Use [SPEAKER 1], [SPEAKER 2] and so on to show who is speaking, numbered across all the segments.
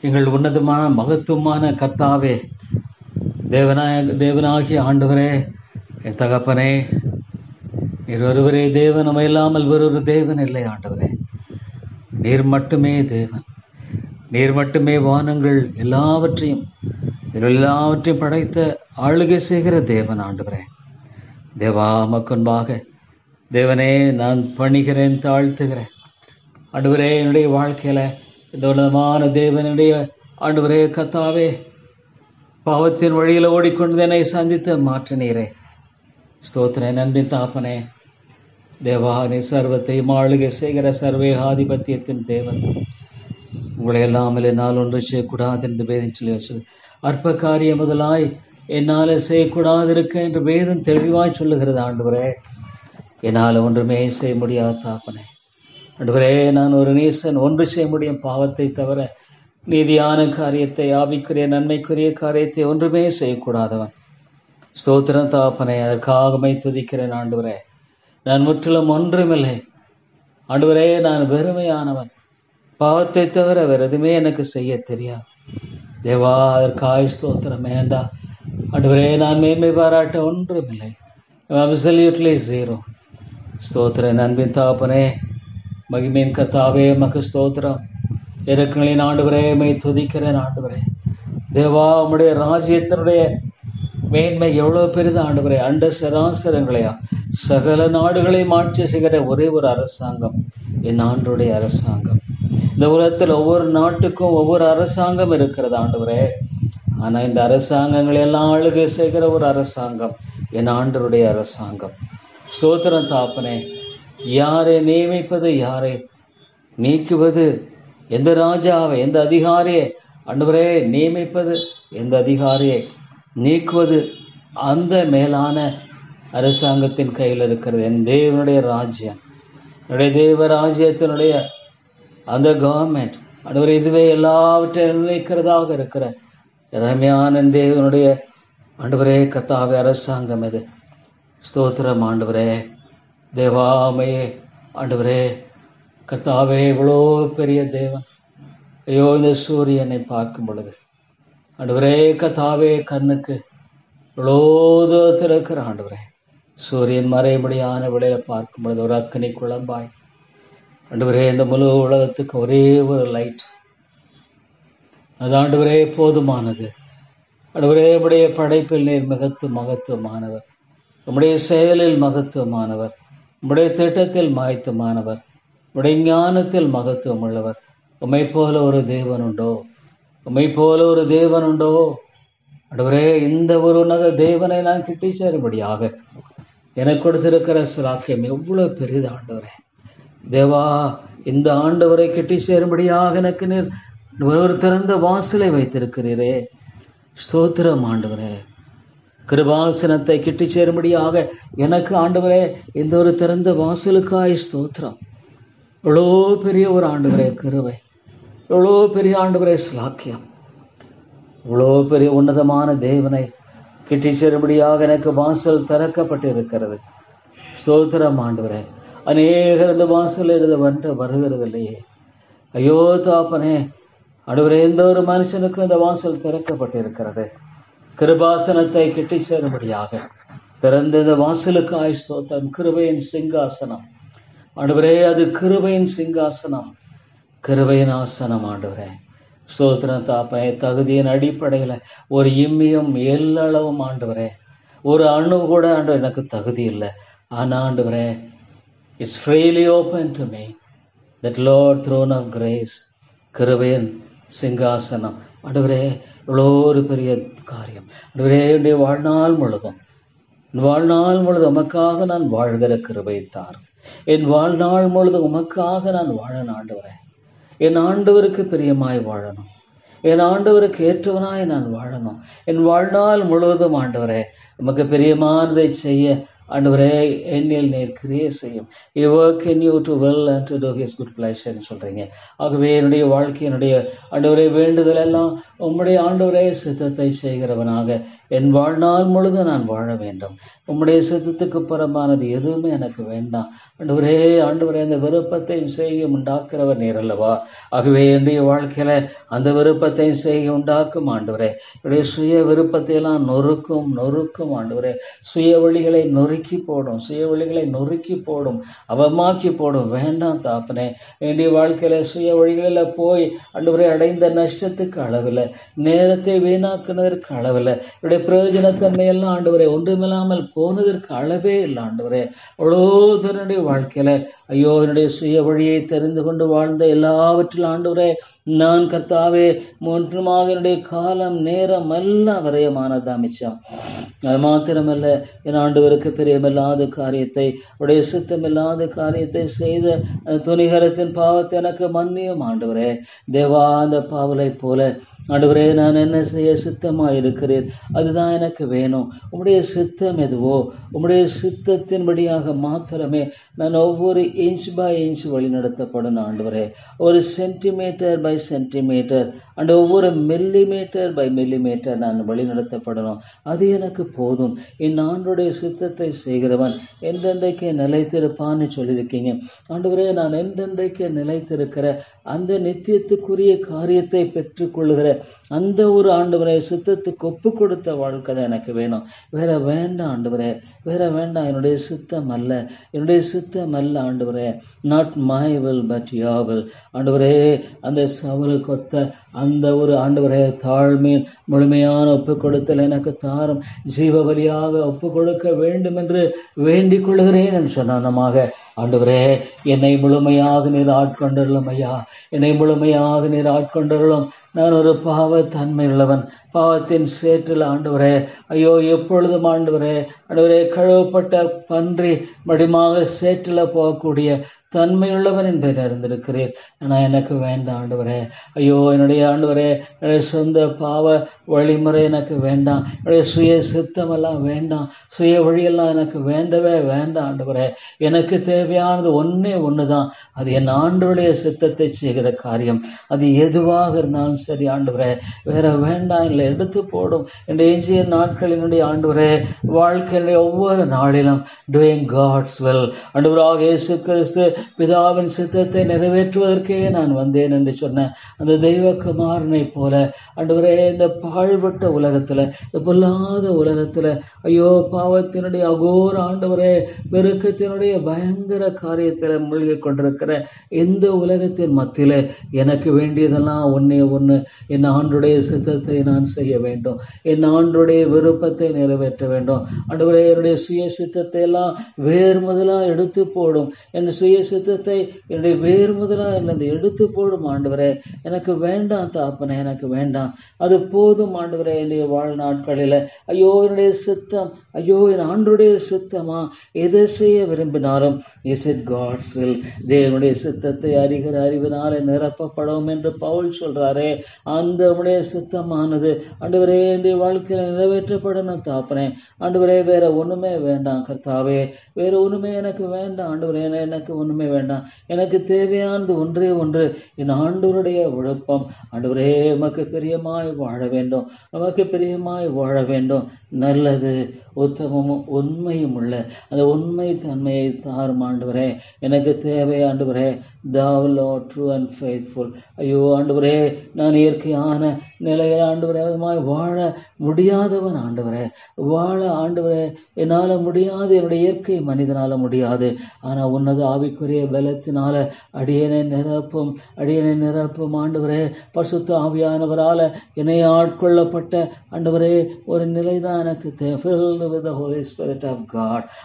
[SPEAKER 1] எங்கள் உன்னதமான மகத்துவமான கர்த்தாவே தேவனாய தேவனாகிய ஆண்டவரே என் தகப்பனே நீர் ஒருவரே தேவன் நம்ம இல்லாமல் வேறொரு தேவன் இல்லை ஆண்டவரே. நீர் மட்டுமே தேவன். நீர் மட்டுமே வானங்கள் எல்லாவற்றையும் எல்லாவற்றையும் படைத்த ஆளுகை செய்கிற தேவன் ஆண்டவரே. தேவா மக்குன்பாக தேவனே நான் பணிகிறேன் தாழ்த்துகிறேன். ஆண்டவரே என்னுடைய வாழ்க்கையில் இந்த உன்னதமான தேவனுடைய ஆண்டவரே கத்தாவே பாவத்தின் வழியில் ஓடிக்கொண்டு என்னை சந்தித்து மாற்றினீரே. ஸ்தோத்திரே நன்றி தாப்பனே. தேவானி சர்வத்தை மாளிகை ஆளுகை செய்கிற சர்வேகாதிபத்தியத்தின் தேவன். உங்களை எல்லாமல் என்னால் ஒன்று செய்யக்கூடாது என்று வேதம் சொல்லி வச்சது. அற்ப காரியம் முதலாய் என்னால் செய்யக்கூடாது இருக்க என்று வேதம் தெளிவாய் சொல்லுகிறது ஆண்டவரே. என்னால் ஒன்றுமே செய்ய முடியாது தாப்பனே. நடுவரே நான் ஒரு நீசன் ஒன்று செய்ய முடியும் பாவத்தை தவிர நீதியான காரியத்தை ஆவிக்குரிய நன்மைக்குரிய காரியத்தை ஒன்றுமே செய்யக்கூடாதவன். ஸ்தோத்திரம் தாப்பனே அதற்காகமை துதிக்கிறேன் ஆண்டுவரே. நான் முற்றிலும் ஒன்றுமில்லை. ஆண்டுவரே நான் வெறுமையானவன். பாவத்தை தவிர வேறு எதுவுமே எனக்கு செய்ய தெரியாது. தேவா அதற்காய் ஸ்தோத்திரம். வேண்டா ஆண்டுவரே நான் மேன்மை பாராட்ட ஒன்றுமில்லை. அப்சல்யூட்லி ஜீரோ ஸ்தோத்திர நண்பின் தாப்பனே. மகிமையின் கத்தாவே மக்கு ஸ்தோத்திரம். இறக்கங்களின் ஆண்டுவரே மை துதிக்கிறேன் ஆண்டுவரே. தேவா உம்முடைய ராஜ்யத்தினுடைய மேன்மை எவ்வளோ பெரிது ஆண்டுவரே. அண்ட சராசரங்களையா சகல நாடுகளை ஆட்சி செய்கிற ஒரே ஒரு அரசாங்கம் என் ஆண்டுடைய அரசாங்கம். இந்த உலகத்தில் ஒவ்வொரு நாட்டுக்கும் ஒவ்வொரு அரசாங்கம் இருக்கிறது ஆண்டுவரே. ஆனால் இந்த அரசாங்கங்களை எல்லாம் ஆளுகை செய்கிற ஒரு அரசாங்கம் என் ஆண்டருடைய அரசாங்கம். சோத்திரம் தாப்பனே. யாரை நியமிப்பது யாரை நீக்குவது? எந்த ராஜாவை எந்த அதிகாரியை அன்றுவரே நியமிப்பது எந்த அதிகாரியை நீக்குவது? அந்த மேலான அரசாங்கத்தின் கையில் இருக்கிறது. என் தேவனுடைய ராஜ்யம் என்னுடைய தேவ ராஜ்யத்தினுடைய அந்த கவர்மெண்ட் ஆண்டவரே இதுவே எல்லாவற்றையும் நினைக்கிறதாக இருக்கிற ரம்யான தேவனுடைய ஆண்டவரே கத்தாவே அரசாங்கம் இது. ஸ்தோத்திரம் ஆண்டவரே. தேவாமையே ஆண்டவரே கர்த்தாவே இவ்வளோ பெரிய தேவன். ஐயோ இந்த சூரியனை பார்க்கும் பொழுது. ஆண்டவரே கர்த்தாவே கண்ணுக்கு இவ்வளோ தூரத்தில் இருக்கிற ஆண்டவரே சூரியன் மறைபடியான விளையில பார்க்கும் பொழுது ஒரு அக்கனி குழம்பாய். ஆண்டவரே இந்த முழு உலகத்துக்கு ஒரே ஒரு லைட் அது ஆண்டவரே போதுமானது. ஆண்டவரே உடைய படைப்பில் நீர் மிகத்து மகத்துவமானவர். நம்முடைய செயலில் மகத்துவமானவர். உம்முடைய திட்டத்தில் மாய்த்துமானவர் உடைய ஞானத்தில் மகத்துவம் உள்ளவர் உமை போல ஒரு தேவன் உண்டோ உமை போல ஒரு தேவன் உண்டோ ஆண்டவரே இந்த ஒரு நக தேவனை நான் கிட்டி சேரும்படியாக எனக்கு கொடுத்திருக்கிற சுலாக்கியம் எவ்வளவு பெரிது ஆண்டவரே. தேவா இந்த ஆண்டவரை கிட்டி சேரும்படியாக எனக்கு நீர் ஒரு திறந்த வாசலை வைத்திருக்கிறீரே. ஸ்தோத்திரம் ஆண்டவரே. கிருபாசனத்தை கிட்டி சேரும்படியாக எனக்கு ஆண்டவரே இந்த ஒரு திறந்த வாசலுக்காய் ஸ்தோத்திரம். எவ்வளோ பெரிய ஒரு ஆண்டவரே கிருவை எவ்வளோ பெரிய ஆண்டவரே ஸ்லாக்கியம் இவ்வளோ பெரிய உன்னதமான தேவனை கிட்டி சேரும்படியாக எனக்கு வாசல் திறக்கப்பட்டிருக்கிறது. ஸ்தோத்திரம் ஆண்டவரே. அநேகர் இந்த வாசல் இருந்து வந்து வருகிறது இல்லையே ஐயோ தாப்பனே அடுவரே எந்த ஒரு மனுஷனுக்கும் இந்த வாசல் திறக்கப்பட்டிருக்கிறது. கிருபாசனத்தை கிட்டி சேரும்படியாக. திறந்த இந்த வாசலுக்கு ஆய் கிருபையின் சிங்காசனம். ஆண்டவரே அது கிருபையின் சிங்காசனம். கிருபையின் ஆசனம் ஆண்டவரே. ஸ்தோத்திரம் தாப்பனே தகுதியின் அடிப்படையில் ஒரு இம்மியும் எல்லளவும் ஆண்டவரே. ஒரு அணு கூட ஆண்டு எனக்கு தகுதி இல்லை. ஆனால் ஆண்டவரே it's freely open to me that Lord throne of grace கிருபையின் சிங்காசனம். ஆண்டவரே இவ்வளோ ஒரு பெரிய காரியம். ஆண்டவரே என்னுடைய வாழ்நாள் முழுதும் என் வாழ்நாள் முழுதும் உமக்காக நான் வாழ்கிற கிருபை தார். என் வாழ்நாள் முழுதும் உமக்காக நான் வாழணும் ஆண்டவரே. என் ஆண்டவருக்கு பிரியமாய் வாழணும். என் ஆண்டவருக்கு ஏற்றவனாய் நான் வாழணும். என் வாழ்நாள் முழுவதும் ஆண்டவரே உமக்கு பிரியமானதை செய்ய ஆண்டவரே என்னில் நீர் கிரியை செய்யும். You work in you to will and to do his good பிளஷர்னு சொல்கிறீங்க ஆகவே என்னுடைய வாழ்க்கையினுடைய ஆண்டவரே வேண்டுதல் எல்லாம் உம்முடைய ஆண்டவரே சித்தத்தை செய்கிறவனாக. என் வாழ்நாள் முழுதும் நான் வாழ வேண்டும். உம்முடைய சித்தத்துக்கு புறமானது எதுவுமே எனக்கு வேண்டாம். ஆண்டவரே ஆண்டவரே அந்த விருப்பத்தையும் செய்ய உண்டாக்குறவர் நீர் அல்லவா? ஆகவே என்னுடைய வாழ்க்கையில அந்த விருப்பத்தையும் செய்ய உண்டாக்கும் ஆண்டவரே. என்னுடைய சுய விருப்பத்தையெல்லாம் நொறுக்கும் நொறுக்கும் ஆண்டவரே. சுய வழிகளை நொறுக்கி போடும் சுய வழிகளை நொறுக்கி போடும் அவமாக்கி போடும். வேண்டாம் தாப்பனே. என்னுடைய வாழ்க்கையில சுய வழிகளில் போய் ஆண்டவரே அடைந்த நஷ்டத்துக்கு அளவில் நேரத்தை வீணாக்குனதற்கு அளவில் என்னுடைய பிரயோஜனத்தன்மை எல்லாம் ஒன்றுமில்லாமல் போனதற்கு அளவே இல்லை ஆண்டவரே. அவ்வளோ தன்னுடைய வாழ்க்கையில ஐயோ என்னுடைய சுய வழியை தெரிந்து கொண்டு வாழ்ந்த எல்லாவற்றில் ஆண்டவரே நான் கர்த்தாவே ஒன்றுமாக என்னுடைய காலம் நேரம் எல்லாம் விரயமானதா மிச்சம். அது மாத்திரமல்ல என் ஆண்டவருக்கு பிரியமில்லாத காரியத்தை உடைய சித்தமில்லாத காரியத்தை செய்த துணிகரத்தின் பாவத்தை எனக்கு மன்னியும் ஆண்டவரே. தேவா அந்த பாவலை போல ஆண்டவரே நான் என்ன செய்ய சித்தமாக இருக்கிறேன் அதுதான் எனக்கு வேணும். உம்முடைய சித்தம் எதுவோ உம்முடைய சித்தத்தின்படியாக மாத்திரமே நான் ஒவ்வொரு இன்ச் பை இன்ச் வழி நடத்தப்படும் ஆண்டவரே. ஒரு சென்டிமீட்டர் பை சென்டிமீட்டர் அண்ட் ஒவ்வொரு மில்லிமீட்டர் பை மில்லிமீட்டர் நான் வழி நடத்தப்படணும் அது எனக்கு போதும். என் ஆண்டுடைய சித்தத்தை செய்கிறவன் என்றென்றைக்கு நிலைத்திருப்பான்னு சொல்லியிருக்கீங்க. ஆண்டவரே நான் என்றென்றைக்கு நிலைத்திருக்கிற அந்த நித்தியத்துக்குரிய காரியத்தை பெற்றுக்கொள்கிற அந்த ஒரு ஆண்டவரை சித்தத்துக்கு ஒப்பு கொடுத்த வாழ்க்கை தான் எனக்கு வேணும். வேற வேண்டாம் ஆண்டவரே வேற வேண்டாம். என்னுடைய சித்தம் அல்ல. என்னுடைய சித்தம் அல்ல ஆண்டவரே. நாட் மை வில் பட் யாவில் ஆண்டவரே அந்த சவலு கொத்த அந்த ஒரு ஆண்டவரே தாழ்மையின் முழுமையான ஒப்பு கொடுத்தல் எனக்கு தாரும். ஜீவ வழியாக ஒப்பு கொடுக்க வேண்டும் என்று வேண்டிக் கொள்கிறேன் என்று சொன்னமாக ஆண்டவரே என்னை முழுமையாக நீர் ஆட்கொண்டுள்ளோம் ஐயா என்னை முழுமையாக நீர் ஆட்கொண்டுள்ளோம் நான் ஒரு பாவத்தன்மை உள்ளவன் பாவத்தின் சேற்றில் ஆண்டவரே ஐயோ எப்பொழுதும் ஆண்டவரே ஆண்டவரே கழுவப்பட்ட பன்றி மடிமாக சேற்றில் போகக்கூடிய தன்மையுள்ளவன் என்பதை அறிந்திருக்கிறீர். ஆனால் எனக்கு வேண்டாம் ஆண்டவரே. ஐயோ என்னுடைய ஆண்டவரே என்னுடைய சொந்த பாவ வழிமுறை எனக்கு வேண்டாம். என்னுடைய சுய சித்தமெல்லாம் வேண்டாம். சுய வழியெல்லாம் எனக்கு வேண்டவே வேண்டாம் ஆண்டவரே. எனக்கு தேவையானது ஒன்றே ஒன்று தான் அது என் ஆண்டுடைய சித்தத்தை செய்கிற காரியம். அது எதுவாக இருந்தாலும் சரி ஆண்டவரே. வேற வேண்டாம் இல்லை எடுத்து போடும். என்னுடைய எஞ்சிய நாட்களினுடைய ஆண்டவரே. வாழ்க்கையினுடைய ஒவ்வொரு நாளிலும் டூயிங் காட்ஸ் வெல் ஆண்டவராக இயேசு கிறிஸ்து பிதாவின் சித்தத்தை நிறைவேற்றுவதற்கே நான் வந்தேன் என்று சொன்ன அந்த தெய்வ குமாரனை போல ஆண்டவரே இந்த பாழ்பட்ட உலகத்தில் பொல்லாத உலகத்தில். ஐயோ பாவத்தினுடைய அகோர ஆண்டவரே பெருக்கத்தினுடைய பயங்கர காரியத்தில் மூழ்கி கொண்டிருக்கிற எந்த உலகத்தின் மத்தியில் எனக்கு வேண்டியதெல்லாம் ஒன்றே ஒன்று என் ஆண்டுடைய சித்தத்தை நான் செய்ய வேண்டும். என் ஆண்டுடைய விருப்பத்தை நிறைவேற்ற வேண்டும். ஆண்டவரே என்னுடைய சுய சித்தத்தை எல்லாம் வேறு முதலாக எடுத்து போடும். என் சுய சித்தத்தை என்னுடைய வேறு முதலாக என்னது எடுத்து போடும் ஆண்டவரே. எனக்கு வேண்டாம் தாப்பனே எனக்கு வேண்டாம். அது போதும் ஆண்டவரே என்னுடைய வாழ்நாட்களில். ஐயோ என்னுடைய சித்தம். ஐயோ என் ஆண்டுடைய சித்தமா? எதை செய்ய விரும்பினாலும் இஸ் இட் காட்ஸ் வில் தேவனுடைய சித்தத்தை அறிகிற அறிவினாலே நிரப்பப்படும் என்று பவுல் சொல்றாரே. அந்த உடைய சித்தமானது. ஆண்டவரே என்னுடைய வாழ்க்கையில் நிறைவேற்றப்படணும் தாப்பனே ஆண்டவரே வேற ஒண்ணுமே வேண்டாம் கர்த்தாவே. வேற ஒண்ணுமே எனக்கு வேண்டாம் ஆண்டவரே. எனக்கு ஒண்ணுமே வேண்டாம். எனக்கு தேவையானது ஒன்றே ஒன்று என் ஆண்டவருடைய விழுப்பம் ஆண்டவரே உமக்கு பிரியமாய் வாழ வேண்டும். வேண்டும். நமக்கு பிரியமாய் வாழ வேண்டும். நல்லது உத்தமமும் உண்மையும் உள்ள அந்த உண்மை தன்மையை தாரும் ஆண்டவரே. எனக்கு தேவை ஆண்டவரே thou lord true and faithful. ஐயோ ஆண்டவரே நான் இயற்கையான நிலையில் ஆண்டவரே அதுமாய் வாழ முடியாதவன் ஆண்டவரே. வாழ ஆண்டவரே என்னால் முடியாது. என்னுடைய இயற்கை மனிதனால் முடியாது. ஆனால் உன்னது ஆவிக்குரிய பலத்தினால அடியனை நிரப்பும் அடியனை நிரப்பும் ஆண்டவரே. பசுத்த ஆவியானவரால் என்னை கொள்ளப்பட்ட ஆண்டவரே ஒரு நிலை தான் எனக்கு தேவை with the Holy Spirit of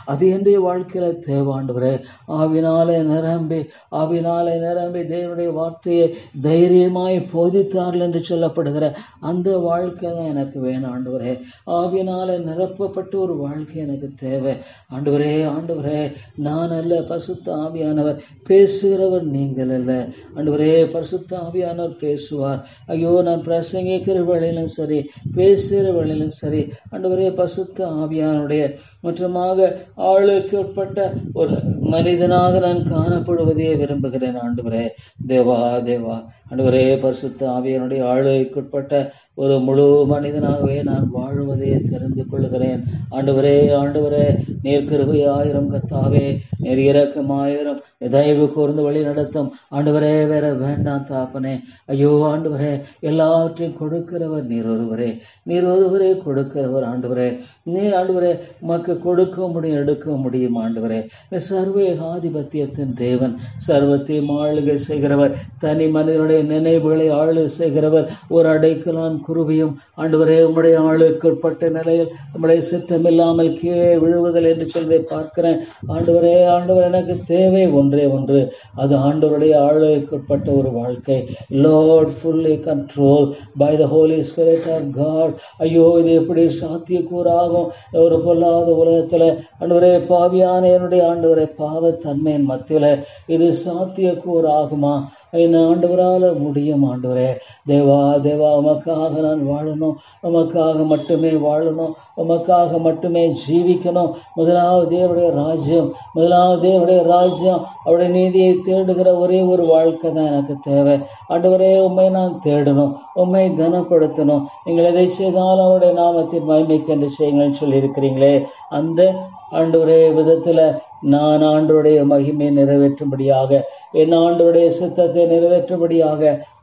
[SPEAKER 1] அது என்னுடைய வாழ்க்கையில தேவாண்டவரே ஆவினாலே நிரம்பி ஆவினாலே நிரம்பி தேவனுடைய வார்த்தையை தைரியமாய் போதித்தார்கள் என்று சொல்லப்படுகிற அந்த வாழ்க்கை தான் எனக்கு வேணும் ஆண்டவரே. ஆவினாலே நிரப்பப்பட்ட ஒரு வாழ்க்கை எனக்கு தேவை. ஆண்டவரே ஆண்டவரே நான் அல்ல பரிசுத்த ஆவியானவர் பேசுகிறவர் நீங்கள் அல்ல. ஆண்டவரே பரிசுத்த ஆவியானவர் பேசுவார். ஐயோ நான் பிரசங்கிக்கிற வழியிலும் சரி பேசுகிற வழியிலும் சரி அன்றுவரே பசுத்த ஆவியானுடைய மற்றமாக ஆளுக்கு உட்பட்ட ஒரு மனிதனாக நான் காணப்படுவதையே விரும்புகிறேன் ஆண்டவரே. தேவா தேவா. ஆண்டவரே பரிசுத்த ஆவியானுடைய ஆளுக்குட்பட்ட ஒரு முழு மனிதனாகவே நான் வாழுவதை தெரிந்து கொள்கிறேன். ஆண்டவரே ஆண்டவரே நீர் கிருபையாயிரம் கத்தாவே நீர் ஆயிரம். தயவு கூர்ந்து வழி நடத்தும். ஆண்டவரே வேற வேண்டாம் தாப்பனே. ஐயோ ஆண்டவரே எல்லாவற்றையும் கொடுக்கிறவர் நீர் ஒருவரே. நீர் ஒருவரே கொடுக்கிறவர் ஆண்டவரே. நீர் ஆண்டவரே உமக்கு கொடுக்க முடியும் எடுக்க முடியும் ஆண்டவரே. சர்வேகாதிபத்தியத்தின் ஆதிபத்தியத்தின் தேவன். சர்வத்தையும் ஆளுகை செய்கிறவர். தனி மனிதனுடைய நினைவுகளை ஆளு செய்கிறவர். ஒரு அடைக்கலான் குருவியும் ஆண்டவரே உம்முடைய ஆளுக்குட்பட்ட நிலையில் உம்முடைய சித்தம் இல்லாமல் கீழே விழுவுதல் என்று சொல்லி பார்க்கிறேன். ஆண்டவரே ஆண்டவர் எனக்கு தேவை ஒன்றே ஒன்று. அது ஆண்டவருடைய ஆளுக்குட்பட்ட ஒரு வாழ்க்கை. Lord fully control by the Holy Spirit of God ஐயோ இது எப்படி சாத்தியக்கூறாகும்? ஒரு பொல்லாத உலகத்தில். ஆண்டவரே பாவியான என்னுடைய ஆண்டவரை பாவத்தன்மையின் மத்தியில் இது சாத்தியக்கூறாகுமா? என்ன ஆண்டவரால் முடியும் ஆண்டவரே? தேவா தேவா உமக்காக நான் வாழணும். உமக்காக மட்டுமே வாழணும். உமக்காக மட்டுமே ஜீவிக்கணும். முதலாவது தேவடைய ராஜ்யம். முதலாவது தேவடைய ராஜ்யம். அவருடைய நீதியை தேடுகிற ஒரே ஒரு வாழ்க்கை தான் எனக்கு தேவை. ஆண்டவரே உண்மை நான் தேடணும். உண்மை கனப்படுத்தணும். நீங்கள் எதை செய்தாலும் அவருடைய நாமத்தின் மகிமைக்கு செய்யுங்கள்னு சொல்லியிருக்கிறீங்களே. அந்த ஆண்டு ஒரே விதத்தில் நான் ஆண்டுடைய மகிமை நிறைவேற்றும்படியாக என் ஆண்டவருடைய சித்தத்தை நிறைவேற்றும்படியாக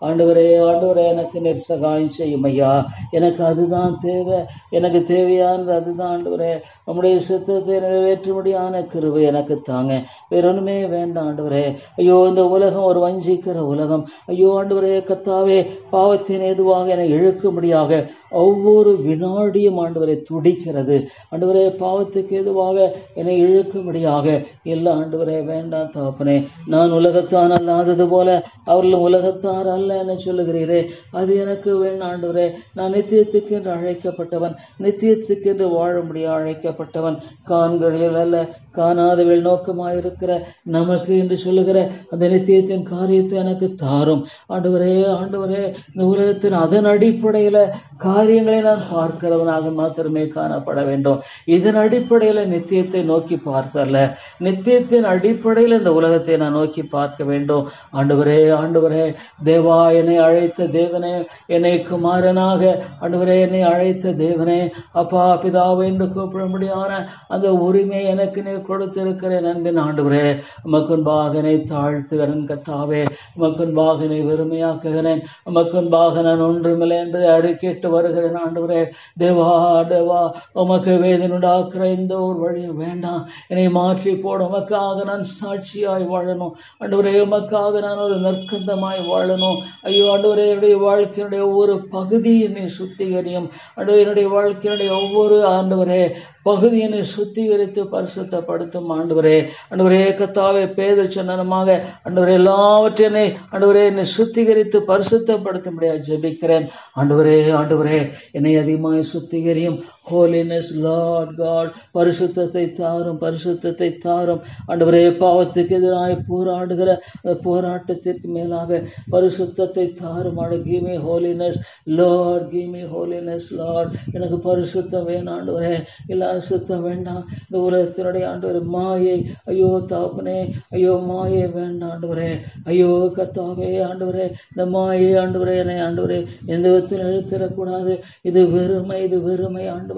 [SPEAKER 1] ஆண்டவரே ஆண்டவரே எனக்கு நெர்சகாயம் செய்யும் ஐயா எனக்கு அதுதான் தேவை. எனக்கு தேவையானது அதுதான் ஆண்டவரே. நம்முடைய சித்தத்தை நிறைவேற்றும்படியான கிருவை எனக்கு தாங்க. வேற ஒன்றுமே வேண்டாம் ஆண்டவரே. ஐயோ இந்த உலகம் ஒரு வஞ்சிக்கிற உலகம். ஐயோ ஆண்டவரே கத்தாவே பாவத்தின் ஏதுவாக என்னை இழுக்கும்படியாக ஒவ்வொரு வினாடியும் ஆண்டவரை துடிக்கிறது. ஆண்டவரே பாவத்துக்கு எதுவாக என்னை இழுக்கும்படியாக எல்லா ஆண்டவரே வேண்டாம் தாப்பனே. நான் உலகத்தான் அல்லாதது போல அவர்களும் உலகத்தார் அல்ல என சொல்லுகிறீரே. அது எனக்கு வேண்டாம் நான் நித்தியத்துக்கு என்று அழைக்கப்பட்டவன் நித்தியத்துக்கு என்று வாழும்படியாக அழைக்கப்பட்டவன். காண்களில் அல்ல காணாதவள் நோக்கமாயிருக்கிற நமக்கு என்று சொல்லுகிற அந்த நித்தியத்தின் காரியத்தை எனக்கு தாரும். ஆண்டவரே ஆண்டவரே இந்த உலகத்தின் அதன் அடிப்படையில் காரியங்களை நான் பார்க்கிறவனாக மாத்திரமே காணப்பட வேண்டும். இதன் அடிப்படையில் நித்தியத்தை நோக்கி பார்த்தல்ல. நித்தியத்தின் அடிப்படையில் இந்த உலகத்தை நான் நோக்கி பார்க்க வேண்டும். ஆண்டவரே ஆண்டவரே தேவா என்னை அழைத்த தேவனே என்னை குமாரனாக ஆண்டவரே என்னை அழைத்த தேவனே அப்பா பிதாவை என்று கூப்பிடும்படியான அந்த உரிமை எனக்கு நீர் கொடுத்திருக்கிறேன் அன்பின் ஆண்டவரே உமக்குன்பாக என்னை தாழ்த்துகிறேன் கத்தாவே உமக்குன்பாக என்னை வெறுமையாக்குகிறேன் உமக்குன்பாக நான் ஒன்றுமில்லை என்பதை அறிக்கையிட்டு வருகிறேன் ஆண்டவரே. தேவா தேவா உமக்கு வேதனுடாக்குற இந்த ஒரு வழியும் வேண்டாம். என்னை மாற்றி போட உமக்காக நான் சாட்சியாய் வாழணும். ஆண்டவரே உமக்காக நான் ஒரு நற்கந்தமாய் வாழணும். ஐயோ ஆண்டவரே என்னுடைய வாழ்க்கையினுடைய ஒவ்வொரு பகுதி என்னை சுத்திகரியும். ஆண்டவரே என்னுடைய வாழ்க்கையினுடைய ஒவ்வொரு ஆண்டவரே பகுதியினை சுத்திகரித்து பரிசுத்தப்படுத்தும் ஆண்டவரே. ஆண்டவரே கத்தாவே பேத சொன்னனமாக ஆண்டவரே எல்லாவற்றையும் என்னை ஆண்டவரே என்னை சுத்திகரித்து பரிசுத்தப்படுத்தும்படியாக ஜெபிக்கிறேன். ஆண்டவரே ஆண்டவரே என்னை அதிகமாய் சுத்திகரியும். ஹோலினஸ் லார்ட் காட் பரிசுத்தத்தை தாரும் பரிசுத்தத்தை தாரும். ஆண்டவரே பாவத்துக்கு எதிராக போராடுகிற அந்த போராட்டத்திற்கு மேலாக பரிசுத்தத்தை தாரும். And give me holiness Lord give me holiness Lord எனக்கு பரிசுத்தம் வேணும் ஆண்டவரே. இல்லை அசுத்தம் வேண்டாம். இந்த உலகத்தினுடைய ஆண்டவர் மாயை. ஐயோ தாப்பனே. ஐயோ மாயை வேண்டாம் ஆண்டவரே. ஐயோ கர்த்தாவே ஆண்டவரே. இந்த மாயை ஆண்டவரே என்னை ஆண்டவரே எந்த விதத்தில் எழுத்திடக்கூடாது இது வெறுமை இது வெறுமை ஆண்டு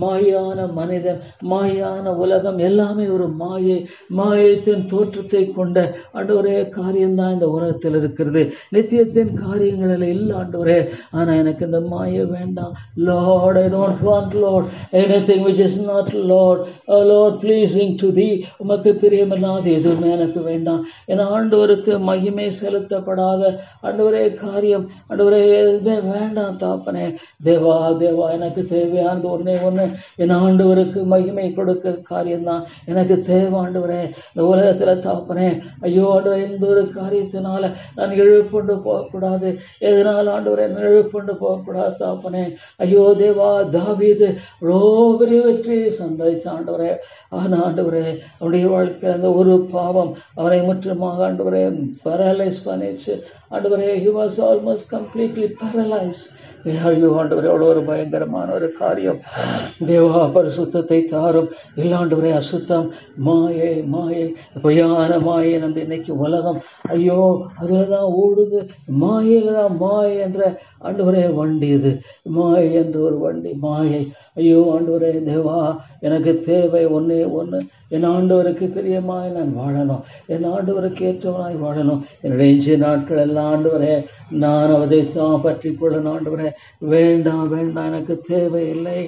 [SPEAKER 1] மாயான மனிதன் மாயான உலகம் எல்லாமே ஒரு மாயை மாயத்தின் தோற்றத்தை கொண்ட ஆண்டவரே காரியம்தான் இந்த உலகத்தில் இருக்கிறது. நித்தியத்தின் காரியங்களில் இல்லை ஆண்டவரே. ஆனால் எனக்கு இந்த மாயை வேண்டாம். Lord I don't want Lord anything which is not Lord Lord pleasing to the உமக்கு பிரியமில்லாத எதுவுமே எனக்கு வேண்டாம். ஏன்னா ஆண்டவருக்கு மகிமை செலுத்தப்படாத ஆண்டவரே காரியம். ஆண்டவரே எதுவுமே வேண்டாம் தாப்பனே. தேவா தேவா எனக்கு தேவையானது ஒன்றே ஒன்று என் ஆண்டவருக்கு மகிமை கொடுக்க காரியம்தான். எனக்கு தேவை ஆண்டவரே இந்த உலகத்தில் தாப்பனே. ஐயோ ஆண்டவர் எந்த ஒரு காரியத்தினால நான் இழுப்புண்டு போகக்கூடாது. எதனால் ஆண்டவரே நான் இழுப்புண்டு போகக்கூடாது தாப்பனே. ஐயோ தேவா தாவீது அவ்வளோ பெரிய வெற்றி சந்தாதிச்ச ஆண்டவரே. ஆனால் ஆண்டவரே அவனுடைய வாழ்க்கையில் அந்த ஒரு பாவம் அவரை முற்றமாக ஆண்டவரே பேரலைஸ் பண்ணிடுச்சு. ஆண்டவரே he was almost completely paralyse ஐயோ ஆண்டவரே அவ்வளோ ஒரு பயங்கரமான ஒரு காரியம். தேவா பரிசுத்தத்தை தாரும். இல்லாண்டவரே அசுத்தம். மாயை மாயை பொய்யான மாயை நம்ம இன்னைக்கு உலகம். ஐயோ அதில் தான் ஓடுது. மாயில் தான் மாயை என்ற ஆண்டவரே வண்டி இது. மாயை என்ற ஒரு வண்டி மாயை. ஐயோ ஆண்டவரே தேவா எனக்கு தேவை ஒன்றே ஒன்று என் ஆண்டவருக்கு பிரியமாய் நான் வாழணும். என் ஆண்டவருக்கு ஏற்றவனாய் வாழணும். என்னுடைய இஞ்சிய நாட்கள் எல்லாம் ஆண்டவரே நான் அதை தான் பற்றி கொள்ளணும் ஆண்டவரே. வேண்டாம் வேண்டாம் எனக்கு தேவை இல்லை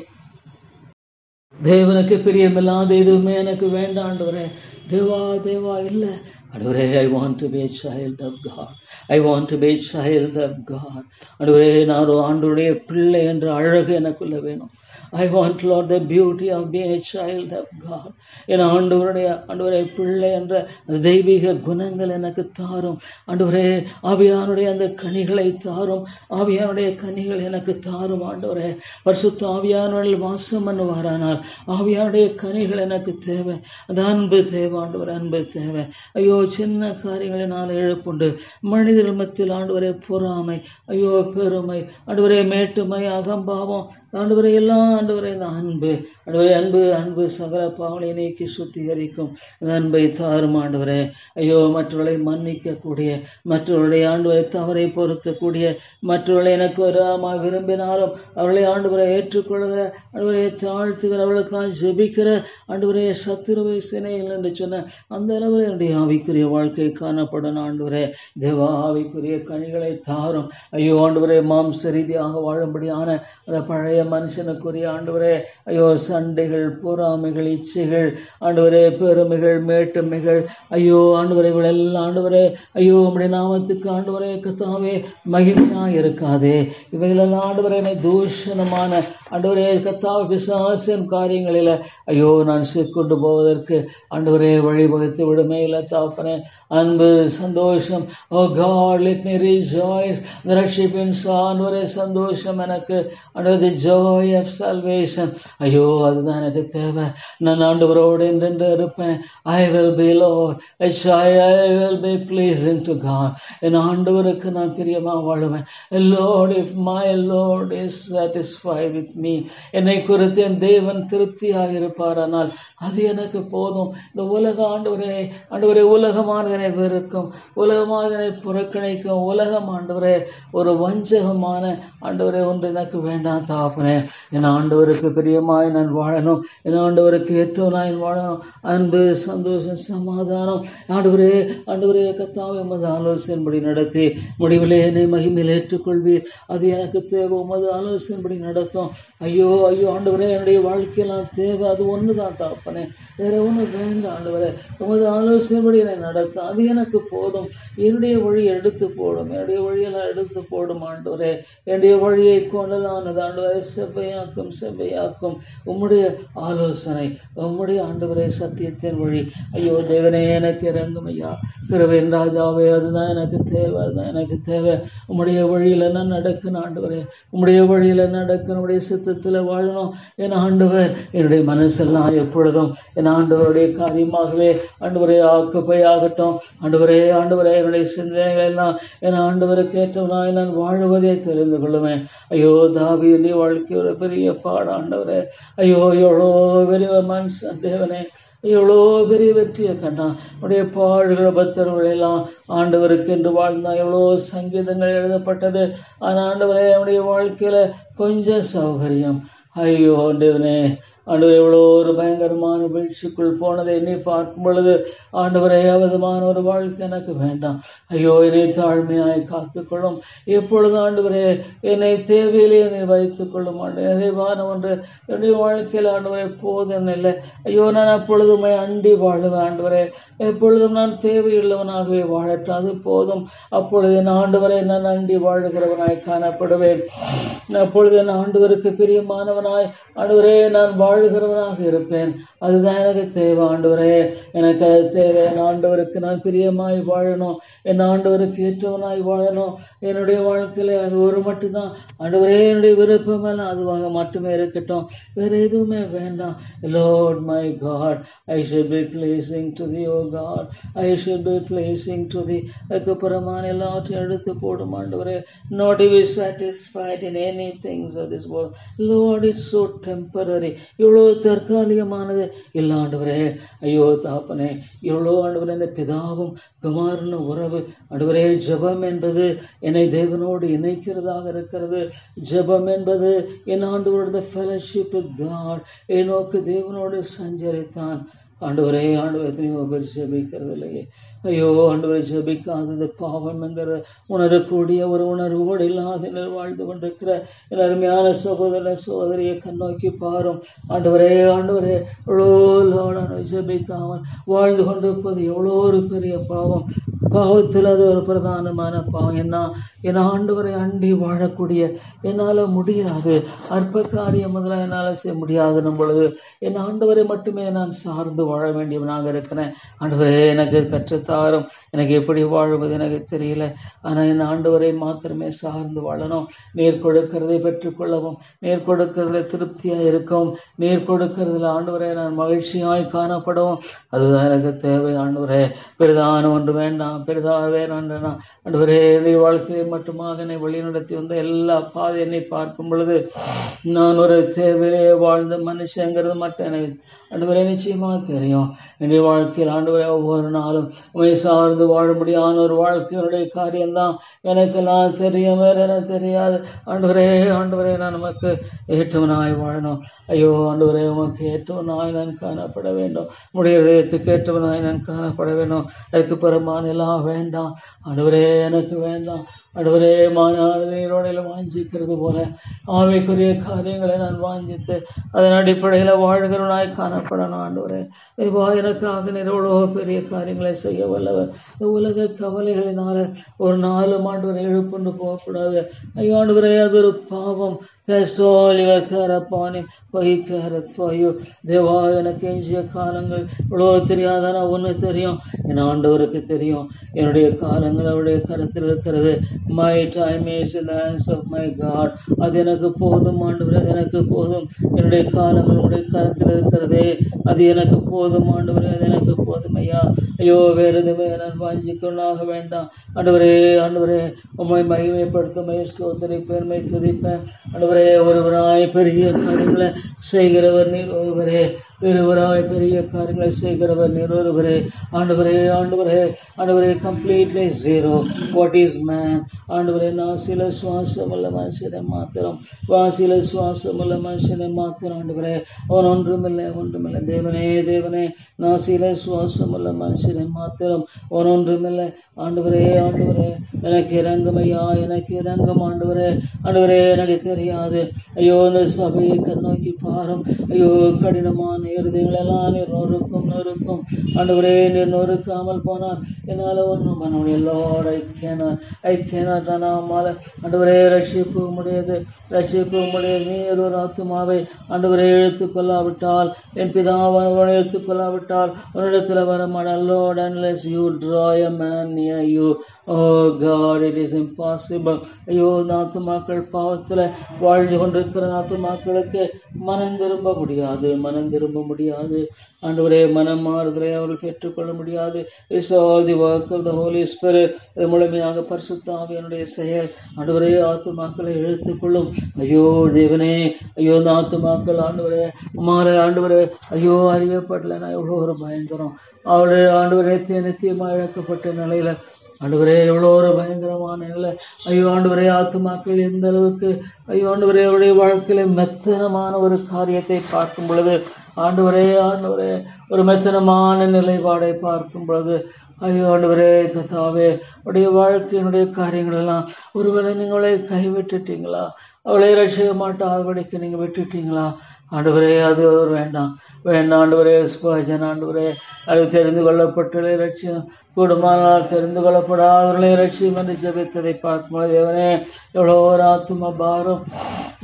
[SPEAKER 1] தேவனுக்கு பிரியமில்லாத எதுவுமே எனக்கு வேண்டாம் ஆண்டவரே. தேவா தேவா இல்லை. ஆண்டவரே I want to be child of God I want to be child of God God. நான் ஒரு பிள்ளை என்ற அழகு எனக்குள்ள வேணும். I want lot the beauty of be a child of God என் ஆண்டவருடைய ஆண்டவரே பிள்ளை என்ற தெய்வீக குணங்கள் எனக்கு தாரும். ஆண்டவரே ஆவியானுடைய அந்த கனிகளை தாரும். ஆவியானுடைய கனிகள் எனக்கு தாரும் ஆண்டவரே. பரிசுத்த ஆவியானுடைய வாசம் பண்ணுவாரானால் ஆவியானுடைய கனிகள் எனக்கு தேவை. அந்த அன்பு தேவை ஆண்டவர் அன்பு தேவை. ஐயோ சின்ன காரியங்களை நான் எழுப்புண்டு மனிதர்கள் மத்தியில் ஆண்டவரே பொறாமை. ஐயோ பெருமை. ஆண்டவரே மேட்டுமை அகம்பாவம். ஆண்டவரை எல்லாம் ஆண்டவரை இந்த அன்பு ஆண்டவரை அன்பு அன்பு சகல பாவலை நீக்கி சுத்திகரிக்கும் இந்த அன்பை தாரும் ஆண்டவரே. ஐயோ மற்றவர்களை மன்னிக்கக்கூடிய மற்றவருடைய ஆண்டவரை தவறை பொருத்தக்கூடிய மற்றவர்களை எனக்கு வராமல் விரும்பினாலும் அவர்களை ஆண்டவரை ஏற்றுக்கொள்கிற ஆண்டவரை தாழ்த்துகிற அவர்களுக்காக ஜெபிக்கிற ஆண்டவரே சத்துருவை சினைகள் என்று சொன்ன அந்த அளவில் என்னுடைய ஆவிக்குரிய வாழ்க்கை காணப்படும் ஆண்டவரே. தேவா ஆவிக்குரிய கனிகளை தாரும். ஐயோ ஆண்டவரே மாம்ச ரீதியாக வாழும்படியான அந்த பழைய மனுஷனுக்குரிய ஆண்டவரே ஐயோ சண்டைகள் பொறாமைகள் இச்சைகள் ஆண்டவரே பெருமைகள் மேட்டுமைகள் ஐயோ ஆண்டவரை இவளெல்லாம் ஆண்டவரே ஐயோ உம்முடைய நாமத்துக்கு ஆண்டவரே கத்தாவே மகிமையாக இருக்காதே. இவைகளெல்லாம் ஆண்டவரே என்னை தூஷணமான அண்டவரே கத்தாவே பிசாசின் காரியங்களில் ஐயோ நான் சிக்கொண்டு போவதற்கு அண்டவரே வழிவகுத்து விடுமே இல்லை தாப்பனே அன்பு சந்தோஷம் O God let me rejoice ரட்சிப்பின் ஆண்டவரே சந்தோஷம் எனக்கு. ஆண்டவர் ஜாய் ஆஃப் சல்வேஷன் ஐயோ அதுதான் எனக்கு தேவை. நான் ஆண்டவரோடு என்றென்று இருப்பேன். I will be Lord I will be pleasing to God என் ஆண்டவருக்கு நான் பிரியமாக வாழுவேன். Lord if my Lord is satisfy with me என்னை குறித்து என் தேவன் திருப்தியாக இருப்பாரானால் அது எனக்கு போதும். இந்த உலக ஆண்டவரே ஆண்டவரே உலகமானதனை வெறுக்கும். உலகமானதனை புறக்கணிக்கும். உலகம் ஆண்டவரே ஒரு வஞ்சகமான ஆண்டவரே ஒன்று எனக்கு வேண்டாம் தாப்பனே என் ஆண்டவருக்கு பிரியமாய் நான் வாழணும். என் ஆண்டவருக்கு ஏற்றவனாய் வாழணும். அன்பு சந்தோஷம் சமாதானம். ஆண்டவரே ஆண்டவரே கத்தாவை உமது ஆலோசனைப்படி நடத்தி முடிவிலே என்னை மகிமையில் ஏற்றுக்கொள்வீர். அது எனக்கு தேவை. உமது ஆலோசனைப்படி நடத்தும். ஐயோ ஐயோ ஆண்டவரே என்னுடைய வாழ்க்கையெல்லாம் தேவை. அது ஒன்று தான் தாப்பனே வேற ஒன்று வேண்டாம் ஆண்டவரே. உமது ஆலோசனைப்படி என்னை நடத்தும் அது எனக்கு போதும். என்னுடைய வழி எடுத்து போடும். என்னுடைய வழியெல்லாம் எடுத்து போடும் ஆண்டவரே. என்னுடைய வழியை கொண்டலானது ஆண்டவரே. செவ்வையாக்கும் செவ்வையாக்கும். உம்முடைய ஆலோசனை உம்முடைய ஆண்டவரே சத்தியத்தின் வழி. ஐயோ தேவனே எனக்கு இறங்கும் ஐயா. பிறவின் ராஜாவே அதுதான் எனக்கு தேவை அதுதான் எனக்கு தேவை. உம்முடைய வழியில் என்ன நடக்கணும் ஆண்டவரே. உம்முடைய வழியில் நடக்கணும் உடைய சித்தத்தில் வாழணும். என் ஆண்டவர் என்னுடைய மனசெல்லாம் எப்பொழுதும் என் ஆண்டவருடைய காரியமாகவே ஆண்டவரே ஆக்கப்பையாகட்டும் ஆண்டவரே ஆண்டவரே என்னுடைய சிந்தனைகள் எல்லாம் என் ஆண்டவருக்கு ஏற்றவனாய் நான் வாழுவதே தெரிந்து கொள்ளுவேன். ஐயோ தாவி நீ வாழ்க்கை ஒரு பெரிய பாடு ஆண்டவரே ஐயோ எவ்வளோ பெரிய மனுஷன் தேவனே. எவ்வளோ பெரிய வெற்றியை கண்டான். உடைய பாடுகள் பக்தர்கள் எல்லாம் ஆண்டவருக்கு என்று வாழ்ந்தான். எவ்வளோ சங்கீதங்கள் எழுதப்பட்டது. ஆனால் ஆண்டவரே அவனுடைய வாழ்க்கையில் கொஞ்சம் சௌகரியம். ஐயோ ஆண்டவனே ஆண்டவர் எவ்வளோ ஒரு பயங்கரமான வீழ்ச்சிக்குள் போனதை எண்ணி பார்க்கும் பொழுது ஆண்டவரை அவதமான ஒரு வாழ்க்கை எனக்கு வேண்டாம். ஐயோ என்னை தாழ்மையாய் காத்துக்கொள்ளும். எப்பொழுது ஆண்டவரே என்னை தேவையிலே என்னை வைத்துக் கொள்ளும் ஆண்டு நிறைவான ஒன்று என்னுடைய வாழ்க்கையில் ஆண்டவரை போதும் இல்லை. ஐயோ நான் அப்பொழுதுமே அண்டி வாழுவேன் ஆண்டவரே. எப்பொழுதும் நான் தேவையுள்ளவனாகவே வாழட்டும். அது போதும். அப்பொழுது என் ஆண்டவரை நான் அண்டி வாழுகிறவனாய் காணப்படுவேன். அப்பொழுது என் ஆண்டவருக்கு பிரியமானவனாய் ஆண்டவரே நான் வாழ வாழ்கிறவனாக இருப்பேன். அதுதான் எனக்கு தேவை ஆண்டவரே. எனக்கு அது தேவை. என் ஆண்டவருக்கு நான் பிரியமாய் வாழணும். என் ஆண்டவருக்கு ஏற்றவனாய் வாழணும். என்னுடைய வாழ்க்கையில் அது ஒரு மட்டும்தான். ஆண்டவரே என்னுடைய விருப்பம் எல்லாம் அதுவாக மட்டுமே இருக்கட்டும். வேற எதுவுமே வேண்டாம். Lord my God I should be pleasing to the O God I should be pleasing to the அதுக்கப்புறமான எல்லாவற்றையும் எடுத்து போடும் ஆண்டவரே. Not you be satisfied in any things of this world Lord it's so temporary எவ்வளோ தற்காலிகமானது இல்லை ஆண்டவரே ஐயோ தாப்பனே எவ்வளோ ஆண்டவரே இந்த பிதாவும் குமாரனும் உறவு ஆண்டவரே ஜெபம் என்பது என்னை தேவனோடு இணைக்கிறதாக இருக்கிறது. ஜெபம் என்பது என் ஆண்டவரோட ஃபெலோஷிப் வித் காட் ஏனோக்கு தேவனோடு சஞ்சரித்தான். ஆண்டவரே ஆண்டவர் எத்தனையோ பேர் ஜெபிக்கிறது இல்லையே ஐயோ ஆண்டவரை ஜபிக்காதது பாவம் என்கிற உணரக்கூடிய ஒரு உணர்வோடு இல்லாத வாழ்ந்து கொண்டிருக்கிற என் அருமையான சகோதர சகோதரியை கண்ணோக்கி பாரும். ஆண்டவரே ஆண்டவரே எவ்வளோ லோடான வாழ்ந்து கொண்டிருப்பது எவ்வளோ ஒரு பெரிய பாவம். பாவத்தில் அது ஒரு பிரதானமான பாவம். என்ன? என் ஆண்டவரை அண்டி வாழக்கூடிய என்னால் முடியாது. அற்ப காரியம் முதல்ல என்னால் செய்ய முடியாது பொழுது என் ஆண்டவரை மட்டுமே நான் சார்ந்து வாழ வேண்டியவனாக இருக்கிறேன். ஆண்டவரே எனக்கு கற்றுத்தான் சாரும். எனக்கு எப்படி வாழ்வது எனக்கு தெரியல. ஆனால் என் ஆண்டவரை மாத்திரமே சார்ந்து வாழணும். நீர் கொடுக்கிறதை பெற்றுக்கொள்ளவும் நீர் கொடுக்கிறதுல திருப்தியாக இருக்கவும் நீர் கொடுக்கிறதுல ஆண்டவரே நான் மகிழ்ச்சியாய் காணப்படவும். அதுதான் எனக்கு தேவை ஆண்டவரே. பெரிதான ஒன்று வேண்டாம் பெரிதாக வேண்டாம் ஆண்டவரே நீ வாழ்க்கையை மட்டுமாக என்னை வழிநடத்தி வந்த எல்லா பாதை என்னை பார்க்கும் பொழுது நான் ஒரு தேவையிலே வாழ்ந்த மனுஷங்கிறது மட்டும் எனக்கு ஆண்டவரே நிச்சயமாக தெரியும். என்னுடைய வாழ்க்கையில் ஆண்டவரே ஒவ்வொரு நாளும் உண்மை சார்ந்து வாழ ஒரு வாழ்க்கையினுடைய காரியம்தான். எனக்கெல்லாம் தெரியும் வேற எனக்கு தெரியாது. ஆண்டவரே ஆண்டவரே நான் நமக்கு ஏற்றவனாய் வாழணும். ஐயோ ஆண்டவரே உமக்கு ஏற்றவனாய் நான் காணப்பட வேண்டும். உடைய இதயத்துக்கு ஏற்றவனாய் நான் காணப்பட வேண்டும். அதுக்கு பிறமான எல்லாம் வேண்டாம். ஆண்டவரே எனக்கு வேண்டாம். ஆண்டவரே மாநாடுகளோட வாஞ்சிக்கிறது போல. ஆவைக்குரிய காரியங்களை நான் வாஞ்சித்து அதன் அடிப்படையில் வாழ்கிறவனாய் காணப்படணும் ஆண்டவரே. இதுவா எனக்காக நீர் பெரிய காரியங்களை செய்ய வல்லவர். இந்த உலக கவலைகளினால ஒரு நாலு ஆண்டவரை எழுப்புண்டு போகக்கூடாது. ஐயாண்டு ஆண்டவரே அது ஒரு பாவம். Cast all your care upon him, for he careth for you. தேவா எனக்கு எஞ்சிய காலங்கள் இவ்வளோ தெரியாதானா ஒன்று தெரியும். என் ஆண்டவருக்கு தெரியும். என்னுடைய காலங்கள் அவருடைய கருத்தில் இருக்கிறது. My time is lands of my God அது எனக்கு போதும் ஆண்டவர் அது எனக்கு போதும். என்னுடைய காலங்கள் உடைய கருத்தில் இருக்கிறது. அது எனக்கு போதும் ஆண்டவர் அது எனக்கு போதும் ஐயா. ஐயோ வேறு எதுவுமே நான் வாஞ்சிக்கொள்ளாக வேண்டாம். ஆண்டவரே ஆண்டவரே உம்மை மகிமைப்படுத்தும் ஸ்தோத்திரை பெருமை துதிப்பேன். ஆண்டவரே ஒருவராய் பெரிய காரியங்களை செய்கிறவர் நீர் ஒருவரே. இருவராய் பெரிய காரியங்களை செய்கிறவர் நிறுவருகிறே ஒருவரே ஆண்டவரே ஆண்டவரே ஆண்டவரே completely zero what is man ஆண்டவரே நாசில சுவாசம் உள்ள மனுஷனை மாத்திரம். வாசில சுவாசம் உள்ள மனுஷனை மாத்திரம் ஆண்டவரே. அவன் ஒன்றுமில்லை ஒன்றுமில்லை. தேவனே தேவனே நாசில சுவாசம் உள்ள மனுஷனை மாத்திரம். அவன் ஒன்றுமில்லை. ஆண்டவரே ஆண்டவரே எனக்கு இறங்கும் ஐயா எனக்கு இறங்கும் ஆண்டவரே. ஆண்டவரே எனக்கு தெரியாது. ஐயோ இந்த சபையை கண்ணோக்கி பாரம். ஐயோ கடினமான இருதயங்கள் எல்லாம் நீர் நொறுக்கும் நொறுக்கும். ஆண்டவரே நீர் நொறுக்காமல் போனால் என்னால் ஒன்றும் பண்ண முடியும். Lord I cannot I cannot அனாமால ஆண்டவரே ரட்சிப்பு முடியாது ரட்சிப்பு முடியாது நீர் ஒரு ஆத்துமாவை ஆண்டவரே இழுத்து கொள்ளாவிட்டால் என் பிதாவை இழுத்து கொள்ளாவிட்டால் உன்னிடத்தில் வர மாட்டால் unless you draw a man near you oh God it is impossible ஐயோ நாத்துமாக்கள் பாவத்தில் வாழ்ந்து கொண்டிருக்கிற நாத்துமாக்களுக்கு மனம் திரும்ப முடியாது மனம் திரும்ப முடியாது. ஆண்டவரே மனம் மாறுதலை அவர்கள் பெற்றுக்கொள்ள முடியாது. It's all the work of the Holy Spirit முழுமையாக பரிசுத்தாவியனுடைய செயல். ஆண்டவரே ஆத்துமாக்களை இழுத்துக்கொள்ளும். ஐயோ தேவனே ஐயோ இந்த ஆத்துமாக்கள் ஆண்டவரே மாற ஆண்டவரே ஐயோ அறியப்படலைன்னா எவ்வளோ ஒரு பயங்கரம். அவருடைய ஆண்டவரே நித்திய நித்தியமாக இழக்கப்பட்ட நிலையில ஆண்டவரே எவ்வளோ ஒரு பயங்கரமான நிலை ஐயோ ஆண்டவரே ஆத்துமாக்கள் எந்த அளவுக்கு ஐயோ ஆண்டவரே அவருடைய வாழ்க்கையில மெத்தனமான ஒரு காரியத்தை பார்க்கும் பொழுது ஆண்டவரே ஆண்டவரே ஒரு மெத்தனமான நிலைப்பாடை பார்க்கும் பொழுது ஐயோ ஆண்டவரே கத்தாவே உடைய வாழ்க்கையினுடைய காரியங்கள் எல்லாம் ஒருவேளை நீங்களே கைவிட்டுட்டீங்களா? அவளை ரசிக்க மாட்டா அதுபடிக்கு நீங்கள் விட்டுட்டீங்களா? ஆண்டவரே அது ஒரு வேண்டாம். வேண்டாம் ஆண்டவரே ஸ்போஜன் ஆண்டவரே அது தெரிந்து கொள்ளப்பட்டுள்ள லட்சியம் கூடுமானால் தெரிந்து கொள்ளப்படாதவர்களை லட்சியம் என்று ஜெபித்ததை பார்க்கும்போது தேவனே? எவ்வளோ ஒரு ஆத்தும பாரம்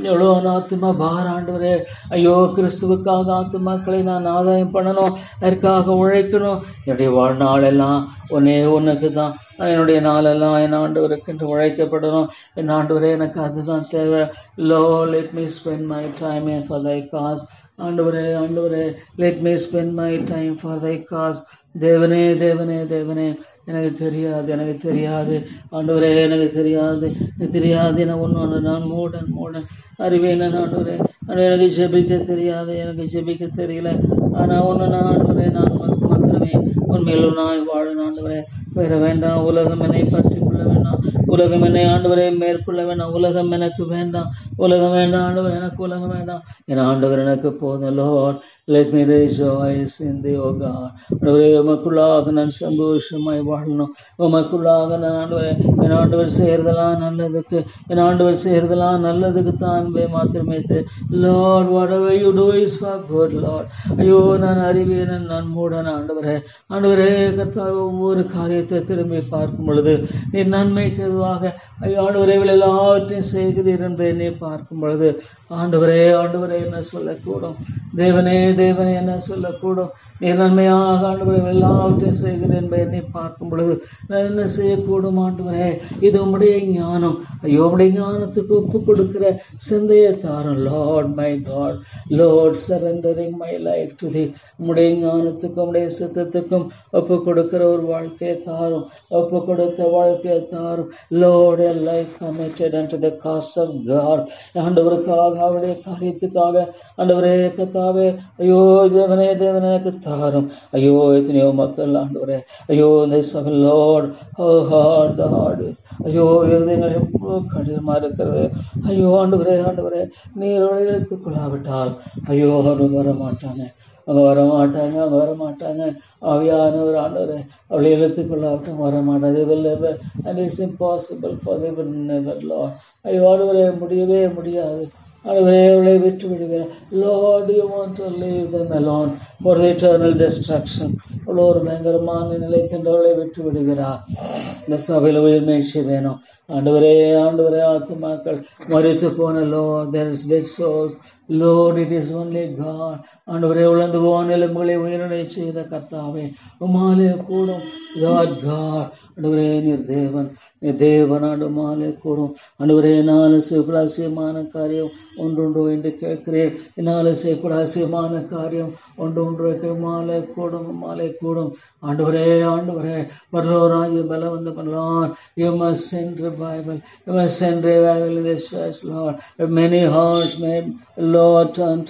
[SPEAKER 1] எவ்வளோ ஆத்தும பார் ஆண்டவரே ஐயோ கிறிஸ்துவுக்காக ஆத்துமாக்களை நான் ஆதாயம் பண்ணணும் அதற்காக உழைக்கணும். என்னுடைய வாழ்நாளெல்லாம் ஒன்னே ஒன்றுக்கு தான் என்னுடைய நாளெல்லாம் என் ஆண்டவருக்கு என்று உழைக்கப்படணும். என் ஆண்டவரே எனக்கு அதுதான் தேவை. Lord let me spend my time for thy cause ஆண்டவரே ஆண்டவரே let me spend my time for thy cause தேவனே தேவனே தேவனே எனக்கு தெரியாது எனக்கு தெரியாது. ஆண்டவரே எனக்கு தெரியாது எனக்கு தெரியாது. என ஒன்று ஒன்று நான் மூடன் மூடன். அறிவேன் ஆண்டவரே. ஆனால் எனக்கு ஜெபிக்க தெரியாது எனக்கு ஜெபிக்க தெரியல. ஆனால் ஒன்று நான் ஆண்டவரே நான் மாத்திரமே. உண்மையிலும் நான் வாழ ஆண்டவரே. வேற வேண்டாம் உலகம் என்னை பற்றி கொள்ள வேண்டாம். உலகம் என்னை ஆண்டவரே மேற்கொள்ள வேண்டாம் உலகம் எனக்கு வேண்டாம். உலகம் வேண்டாம் ஆண்டவர் எனக்கு உலகம் வேண்டாம். என் ஆண்டவர் எனக்கு போதும். Lord let me rejoice in thee oh God. ஆண்டவரே உமக்குள்ளாக நான் சந்தோஷமாய் வாழணும். உமக்குள்ளாக நான் ஆண்டவரே என் ஆண்டவர் செய்கிறதெல்லாம் நல்லதுக்கு என் ஆண்டவர் செய்கிறதெல்லாம் நல்லதுக்கு தான் மாத்திரமே Lord whatever you do is for good Lord ஐயோ நான் அறிவேன் நான் மூடன் ஆண்டவரே. ஆண்டவரே கர்த்தா ஒவ்வொரு காரியத்தை திரும்பி பார்க்கும் பொழுது நீ நன்மைக்கு எதுவாக ஐயோ ஆண்டவரே எல்லாவற்றையும் செய்கிறீர் என்று என்னை பார்க்கும் பொழுது ஆண்டவரே ஆண்டவரே என்ன சொல்லக்கூடும்? தேவனே தேவனே என்ன சொல்லக்கூடும்? நீ நன்மையாக ஆண்டவரே எல்லாவற்றையும் செய்கிறேன் என்பதை என்னை பார்க்கும் பொழுது நான் என்ன செய்யக்கூடும் ஆண்டவரே? இது உம்முடைய ஞானம். ஐயோ உம்முடைய ஞானத்துக்கு ஒப்பு கொடுக்கிற சிந்தையை தாரும். Lord my God Lord surrendering my life to the உம்முடைய ஞானத்துக்கும் உம்முடைய சித்தத்துக்கும் ஒப்பு கொடுக்கிற ஒரு வாழ்க்கையை தாரும். ஒப்பு கொடுத்த வாழ்க்கையை தாரும். Lord life committed and the cause of God ஆண்டவருக்காக அவருடைய காரியத்துக்காக ஆண்டவரே கத்தாவே ஐயோ தேவனே தேவனே எனக்கு தாரும் ஐயோ எத்தனையோ மக்கள் ஆண்டவரே ஐயோ இந்த சபை Lord oh heart the heart is ஐயோ இருதயங்கள் எவ்வளோ கடினமாக இருக்கிறது. ஐயோ ஆண்டவரே ஆண்டவரே நீர் எடுத்துக் ஐயோ அவர் வர மாட்டானே அவங்க வர மாட்டாங்க அவங்க வர மாட்டாங்க ஆவியானவர் ஆண்டவர் அவளை இழுத்துக் கொள்ளாட்டும் வர மாட்டாங்க will never and it's impossible for the will never லா ஐயோ முடியவே முடியாது. ஆண்டவரே அவளை விட்டு விடுகிறேன் Lord you want to leave them alone for eternal destruction அவ்வளோ ஒரு பயங்கரமான நிலை கண்டவளை விட்டு விடுகிறார் இந்த சபையில் உயிர் மீழ்ச்சி வேணும் ஆண்டவரே ஆண்டவரே ஆத்மாக்கள் மறித்து போன Lord there is dead sous Lord it is only God ஆண்டவரே உழந்து போன எலும்புகளை உயிரிழை செய்த கர்த்தாவே உமாலே கூடும் காட் காட் ஆண்டவரே நீர் தேவன் நீர் தேவன் ஆண்டு மாலே கூடும் ஆண்டவரே செய்யக்கூட அசியமான காரியம் ஒன்றுண்டோ என்று கேட்கிறேன் என்னால் செய்யக்கூடாசியமான காரியம் ஒன்று ஒன்றுக்கு மாலை கூடும் மாலை கூடும். ஆண்டவரே ஆண்டவரே பரலோராஜ பல வந்து பண்ணலாம் யூ மஸ் சென்று பைபிள் யூ மஸ் சென்று Bible in this church Lord. Many hearts may Lord turn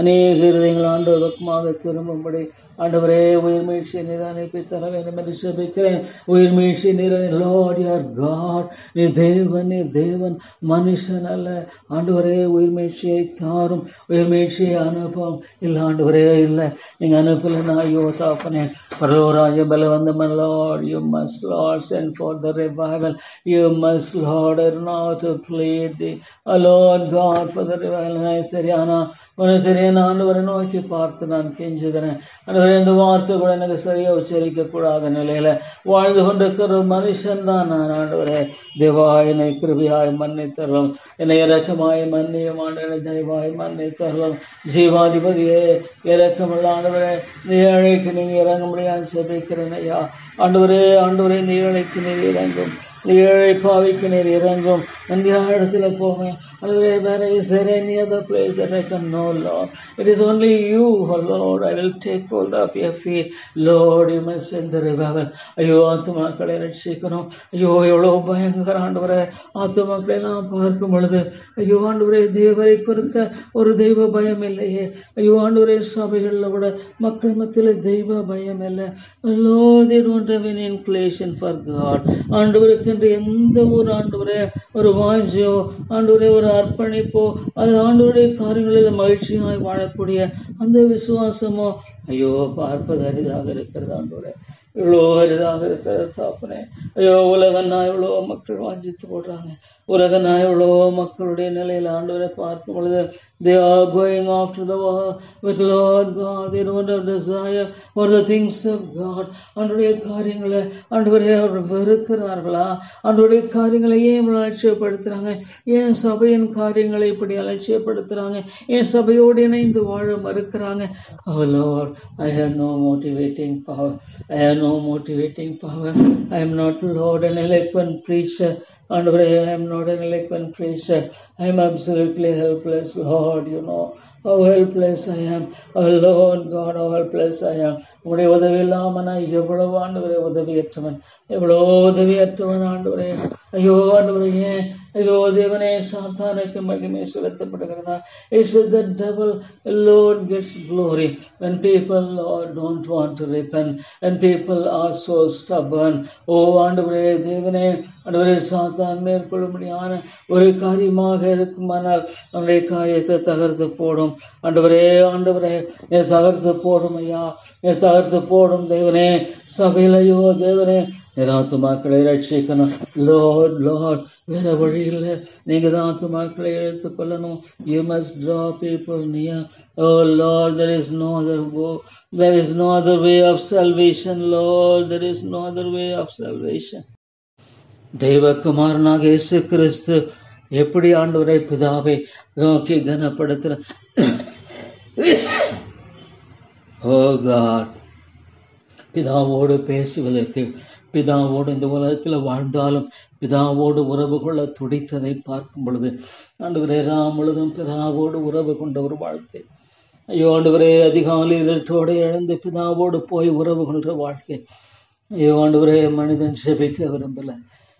[SPEAKER 1] அநேக இருதயங்கள் ஆண்டு பக்கமாக திரும்பும்படி ஆண்டவரே உயிர் மீழ்ச்சி மீழ்ச்சியை நிராணிப்பை தர வேண்டும் என்று செபிக்கிறேன். உயிர் மீழ்ச்சி நிறை லார்ட் யார் காட் நீ தேவன் நீ தேவன் மனுஷன் அல்ல. ஆண்டவரே உயிர் மீழ்ச்சியை தாரும். உயிர் மீழ்ச்சியை அனுப்பும். இல்லை ஆண்டவரே இல்லை. நீங்கள் அனுப்பல நான் ஐயோ தாப்பனேன் பரலோராஜ பல வந்த Lord you must Lord send for the revival you must Lord not to play the alone God for the revival தெரியானா உனக்கு தெரியும் நான் ஆண்டவரை நோக்கி பார்த்து நான் கெஞ்சுகிறேன். ஆண்டவரே இந்த வார்த்தை கூட எனக்கு சரியாக உச்சரிக்க கூடாத நிலையில வாழ்ந்து கொண்டிருக்கிற மனுஷன் தான் நான் ஆண்டவரே. தேவா என்னை கிருபியாய் மண்ணை மன்னித்தரலாம் என்னை இறக்கமாய் மன்னியும் ஆண்டவரை தயவாய் மன்னித்தரலாம் ஜீவாதிபதியே இறக்கமுள்ள ஆண்டவரே நீ ஏழைக்கு நீங்கள் இறங்க முடியாது செபிக்கிறேன் ஐயா. ஆண்டவரே ஆண்டவரே நீ ஏழைக்கு நீர் இறங்கும். நீ ஏழை பாவிக்கு நீர் இறங்கும். நந்தியா இடத்துல போவேன் அதுவே வேற is there any other place that I can know Lord? It is only you oh Lord I will take hold of your feet. Lord you must send the revival. ஐயோ ஆத்துமாக்களை ரட்சிக்கணும் ஐயோ எவ்வளோ பயங்கர ஆண்டவரே ஆத்துமாக்களை நான் பார்க்கும் பொழுது ஐயோ ஆண்டவரே தேவரை குறித்த ஒரு தெய்வ பயம் இல்லையே ஐயோ ஆண்டவரே சபைகளில் கூட மக்கள் மத்தியில் தெய்வ பயம் இல்லை Lord they don't have any inclination for God. ஆண்டவருக்கென்று எந்த ஒரு ஆண்டவரே ஒரு வாஞ்சியோ ஆண்டவரே ஒரு அர்ப்பணிப்போ அது ஆண்டோடைய காரியங்களில் மகிழ்ச்சியாய் வாழக்கூடிய அந்த விசுவாசமோ ஐயோ பார்ப்பது அரிதாக இருக்கிறது ஆண்டவரே. இவ்வளோ அரிதாக இருக்கிறது தாப்பனே. ஐயோ உலகன்னா இவ்வளோ மக்கள் வாஞ்சித்து போடுறாங்க உலக நாய் எவ்வளோ மக்களுடைய நிலையில் ஆண்டவரை பார்க்கும் பொழுது they are going after the world with Lord God they don't have desire for the things of God ஆண்டுடைய காரியங்களை ஆண்டவரே அவர் வெறுக்கிறார்களா ஆண்டுடைய காரியங்களை ஏன் இவ்வளவு அலட்சியப்படுத்துறாங்க ஏன் சபையின் காரியங்களை இப்படி அலட்சியப்படுத்துறாங்க ஏன் சபையோடு இணைந்து வாழ மறுக்கிறாங்க Oh Lord, I have no motivating power. I have no motivating power. I am not Lord an eloquent preacher. ஆண்டவரே I am not an eloquent preacher. I am absolutely helpless, Lord, you know. How helpless I am. Oh Lord God, how helpless I am. உங்களுடைய உதவி இல்லாம நான் எவ்வளவு ஆண்டவரே உதவியற்றவன் எவ்வளவு உதவியற்றவன் ஆண்டவரே ஐயோ ஆண்டவரே ஏன் ஐயோ தேவனே சாத்தானுக்கு மகிமை செலுத்தப்படுகிறதா? Is the devil Lord gets glory when people are don't want to repent and people are so stubborn. Oh ஆண்டவரே தேவனே ஆண்டவரே சாத்தான் மேற்கொள்ளும்படியான ஒரு காரியமாக இருக்குமானால் நம்முடைய காரியத்தை தகர்த்து போடும். ஆண்டவரே ஆண்டவரே நீ தகர்த்து போடும் ஐயா நீ தகர்த்து போடும் தேவனே. சபையிலையோ தேவனே நீர் ஆத்துமாக்களை ரட்சிக்கணும் லார்ட் லார்ட் வேற வழி இல்லை. நீங்க தான் ஆத்துமாக்களை எடுத்துக் கொள்ளணும். You must draw people near oh Lord there is no other go there is no other way of salvation Lord there is no other way of salvation தெய்வகுமாரனாக இயேசு கிறிஸ்து எப்படி ஆண்டவரை பிதாவை நோக்கி கனப்படுத்துற ஓ காட் பிதாவோடு பேசுவதற்கு பிதாவோடு இந்த உலகத்தில் வாழ்ந்தாலும் பிதாவோடு உறவு கொள்ள துடித்ததை பார்க்கும் பொழுது ஆண்டவரே ராம் முழுதும் பிதாவோடு உறவு கொண்ட ஒரு வாழ்க்கை. ஐயோ ஆண்டவரே அதிகாலை இரட்டோடு எழுந்து பிதாவோடு போய் உறவு கொள்கிற வாழ்க்கை. ஐயோ ஆண்டவரே மனிதன் செபிக்க விரும்பலை.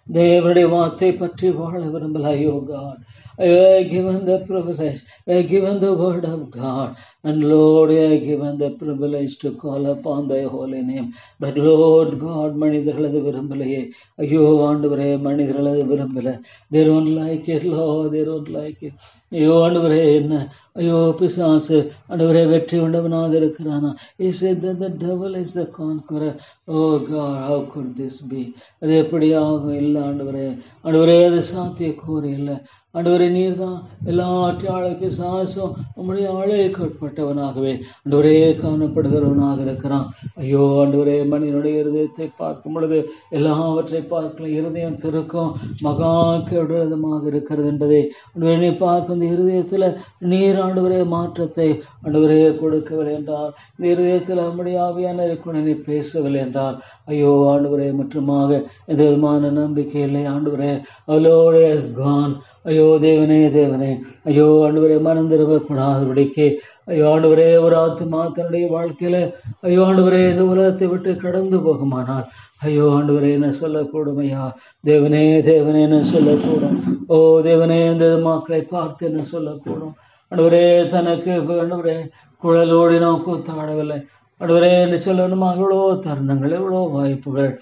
[SPEAKER 1] தேவனுடைய வார்த்தை பற்றி வாழ விரும்பலை. ஐயோ God I have given the privilege, I have given the word of God, and Lord, I have given the privilege to call upon thy holy name. But Lord God, மனிதர்களது விரும்பலையே ஐயோ ஆண்டவரே மனிதர்களது விரும்பல they don't like it, Lord, they don't like it. ஐயோ ஆண்டவரே என்ன ஐயோ பிசாசு ஆண்டவரே வெற்றி கொண்டவனாக இருக்கிறானா he said that the devil is the conqueror oh god how could this be அது எப்படி ஆகும் இல்லை ஆண்டவரே ஆண்டவரே அது சாத்தியக்கூறு இல்லை ஆண்டவரே நீர் தான் எல்லாற்றையும் ஆளுக்கு சாசம் நம்முடைய ஆளுக்கப்பட்டவனாகவே ஆண்டவரே காணப்படுகிறவனாக இருக்கிறான். ஐயோ ஆண்டவரே மனிதனுடைய இருதயத்தை பார்க்கும் பொழுது எல்லாவற்றை பார்க்கல. இருதயம் திருக்கும் மகா கெடுதமாக இருக்கிறது என்பதை ஆண்டவரே நீ பார்க்க இந்த இருதயத்தில் நீர் ஆண்டவரே மாற்றத்தை ஆண்டவரே கொடுக்கவில்லை என்றால் இந்த இருதயத்தில் நம்முடைய ஆவியான இருக்கணும் நீ பேசவில்லை என்றால் ஐயோ ஆண்டவரே மற்றமாக எந்த விதமான நம்பிக்கை இல்லை. ஆண்டவரே அலோடே கான் ஐயோ தேவனே தேவனே. ஐயோ ஆண்டவரே மறந்துடக்கூடாதபடிக்கு ஐயோ ஆண்டவரே ஒரு ஆத்மா தன்னுடைய வாழ்க்கையில். ஐயோ ஆண்டவரே இந்த உலகத்தை விட்டு கடந்து போகுமானால். ஐயோ ஆண்டவரே என்ன சொல்லக்கூடும் ஐயா தேவனே தேவனே என்ன சொல்லக்கூடும்? ஓ தேவனே இந்த மக்களை பார்த்து என்ன சொல்லக்கூடும்? ஆண்டவரே தனக்கு ஆண்டவரே குழலோடி நோக்கம் தாடவில்லை. ஆண்டவரே என்று சொல்லணுமா எவ்வளோ தருணங்கள் எவ்வளோ வாய்ப்புகள்.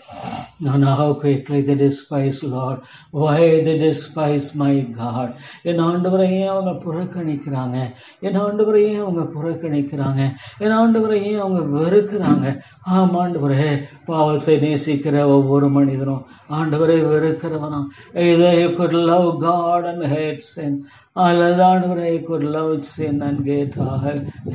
[SPEAKER 1] நான் how despise they why the despise my God my God? என் ஆண்டவரையே அவங்க புறக்கணிக்கிறாங்க. என் ஆண்டவரையே அவங்க புறக்கணிக்கிறாங்க. என் ஆண்டவரையே அவங்க வெறுக்கிறாங்க. ஆம் ஆண்டவரே பாவத்தை நேசிக்கிற ஒவ்வொரு மனிதனும் ஆண்டவரை வெறுக்கிறவனா. இதை லவ் காட் அண்ட் ஹேட்ஸ் அல்லது ஆண்டவரை could love sin and hate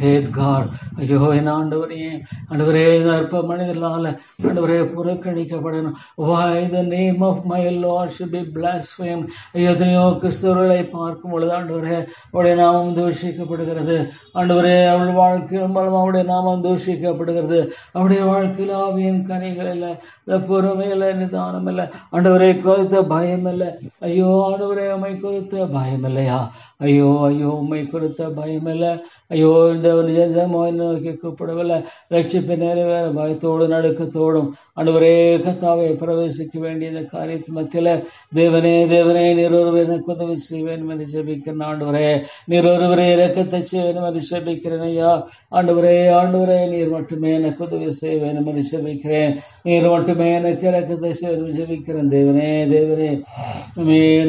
[SPEAKER 1] hate God ஐயோ என் ஆண்டவரையே ஆண்டவரே அற்ப மனிதர்களால் ஆண்டவரே புறக்கணிக்கப்படணும். Why the name of my Lord should be blasphemed? ஐயோ எத்தனையோ கிறிஸ்தவர்களை பார்க்கும் பொழுது ஆண்டவரே அவருடைய நாமம் தூஷிக்கப்படுகிறது. ஆண்டவரே அவள் வாழ்க்கையின் மூலம் அவருடைய நாமம் தூஷிக்கப்படுகிறது. அவருடைய வாழ்க்கையில் ஆவியின் கனிகள் இல்லை இந்த பொறுமை இல்லை நிதானம் இல்லை. ஆண்டவரை குறித்த பயம் இல்லை. ஐயோ ஆண்டவரே அமை குறித்த பயம் இல்லையா? ஐயோ ஐயோ உண்மை குறித்த பயமில்லை. ஐயோ இந்த நிஜமோ நோக்கி கூப்பிடவில்லை. ரட்சிப்பு நிறைவேற பயத்தோடு நடுக்கத்தோடும். ஆண்டவரே கத்தாவை பிரவேசிக்க வேண்டிய இந்த காரியத்து மத்தியில். தேவனே தேவனே நீர் எனக்கு உதவி செய்ய வேண்டும் என்று ஜெபிக்கிறேன். ஆண்டவரே நீர் இறக்கத்தை செய்ய வேண்டும் என்று ஜெபிக்கிறேன் ஐயா. ஆண்டவரே ஆண்டவரே நீர் மட்டுமே எனக்கு உதவி செய்ய வேண்டும் என்று ஜெபிக்கிறேன். நீர் மட்டுமே எனக்கு இறக்கத்தை செய்ய வேண்டும் ஜெபிக்கிறேன். தேவனே தேவனே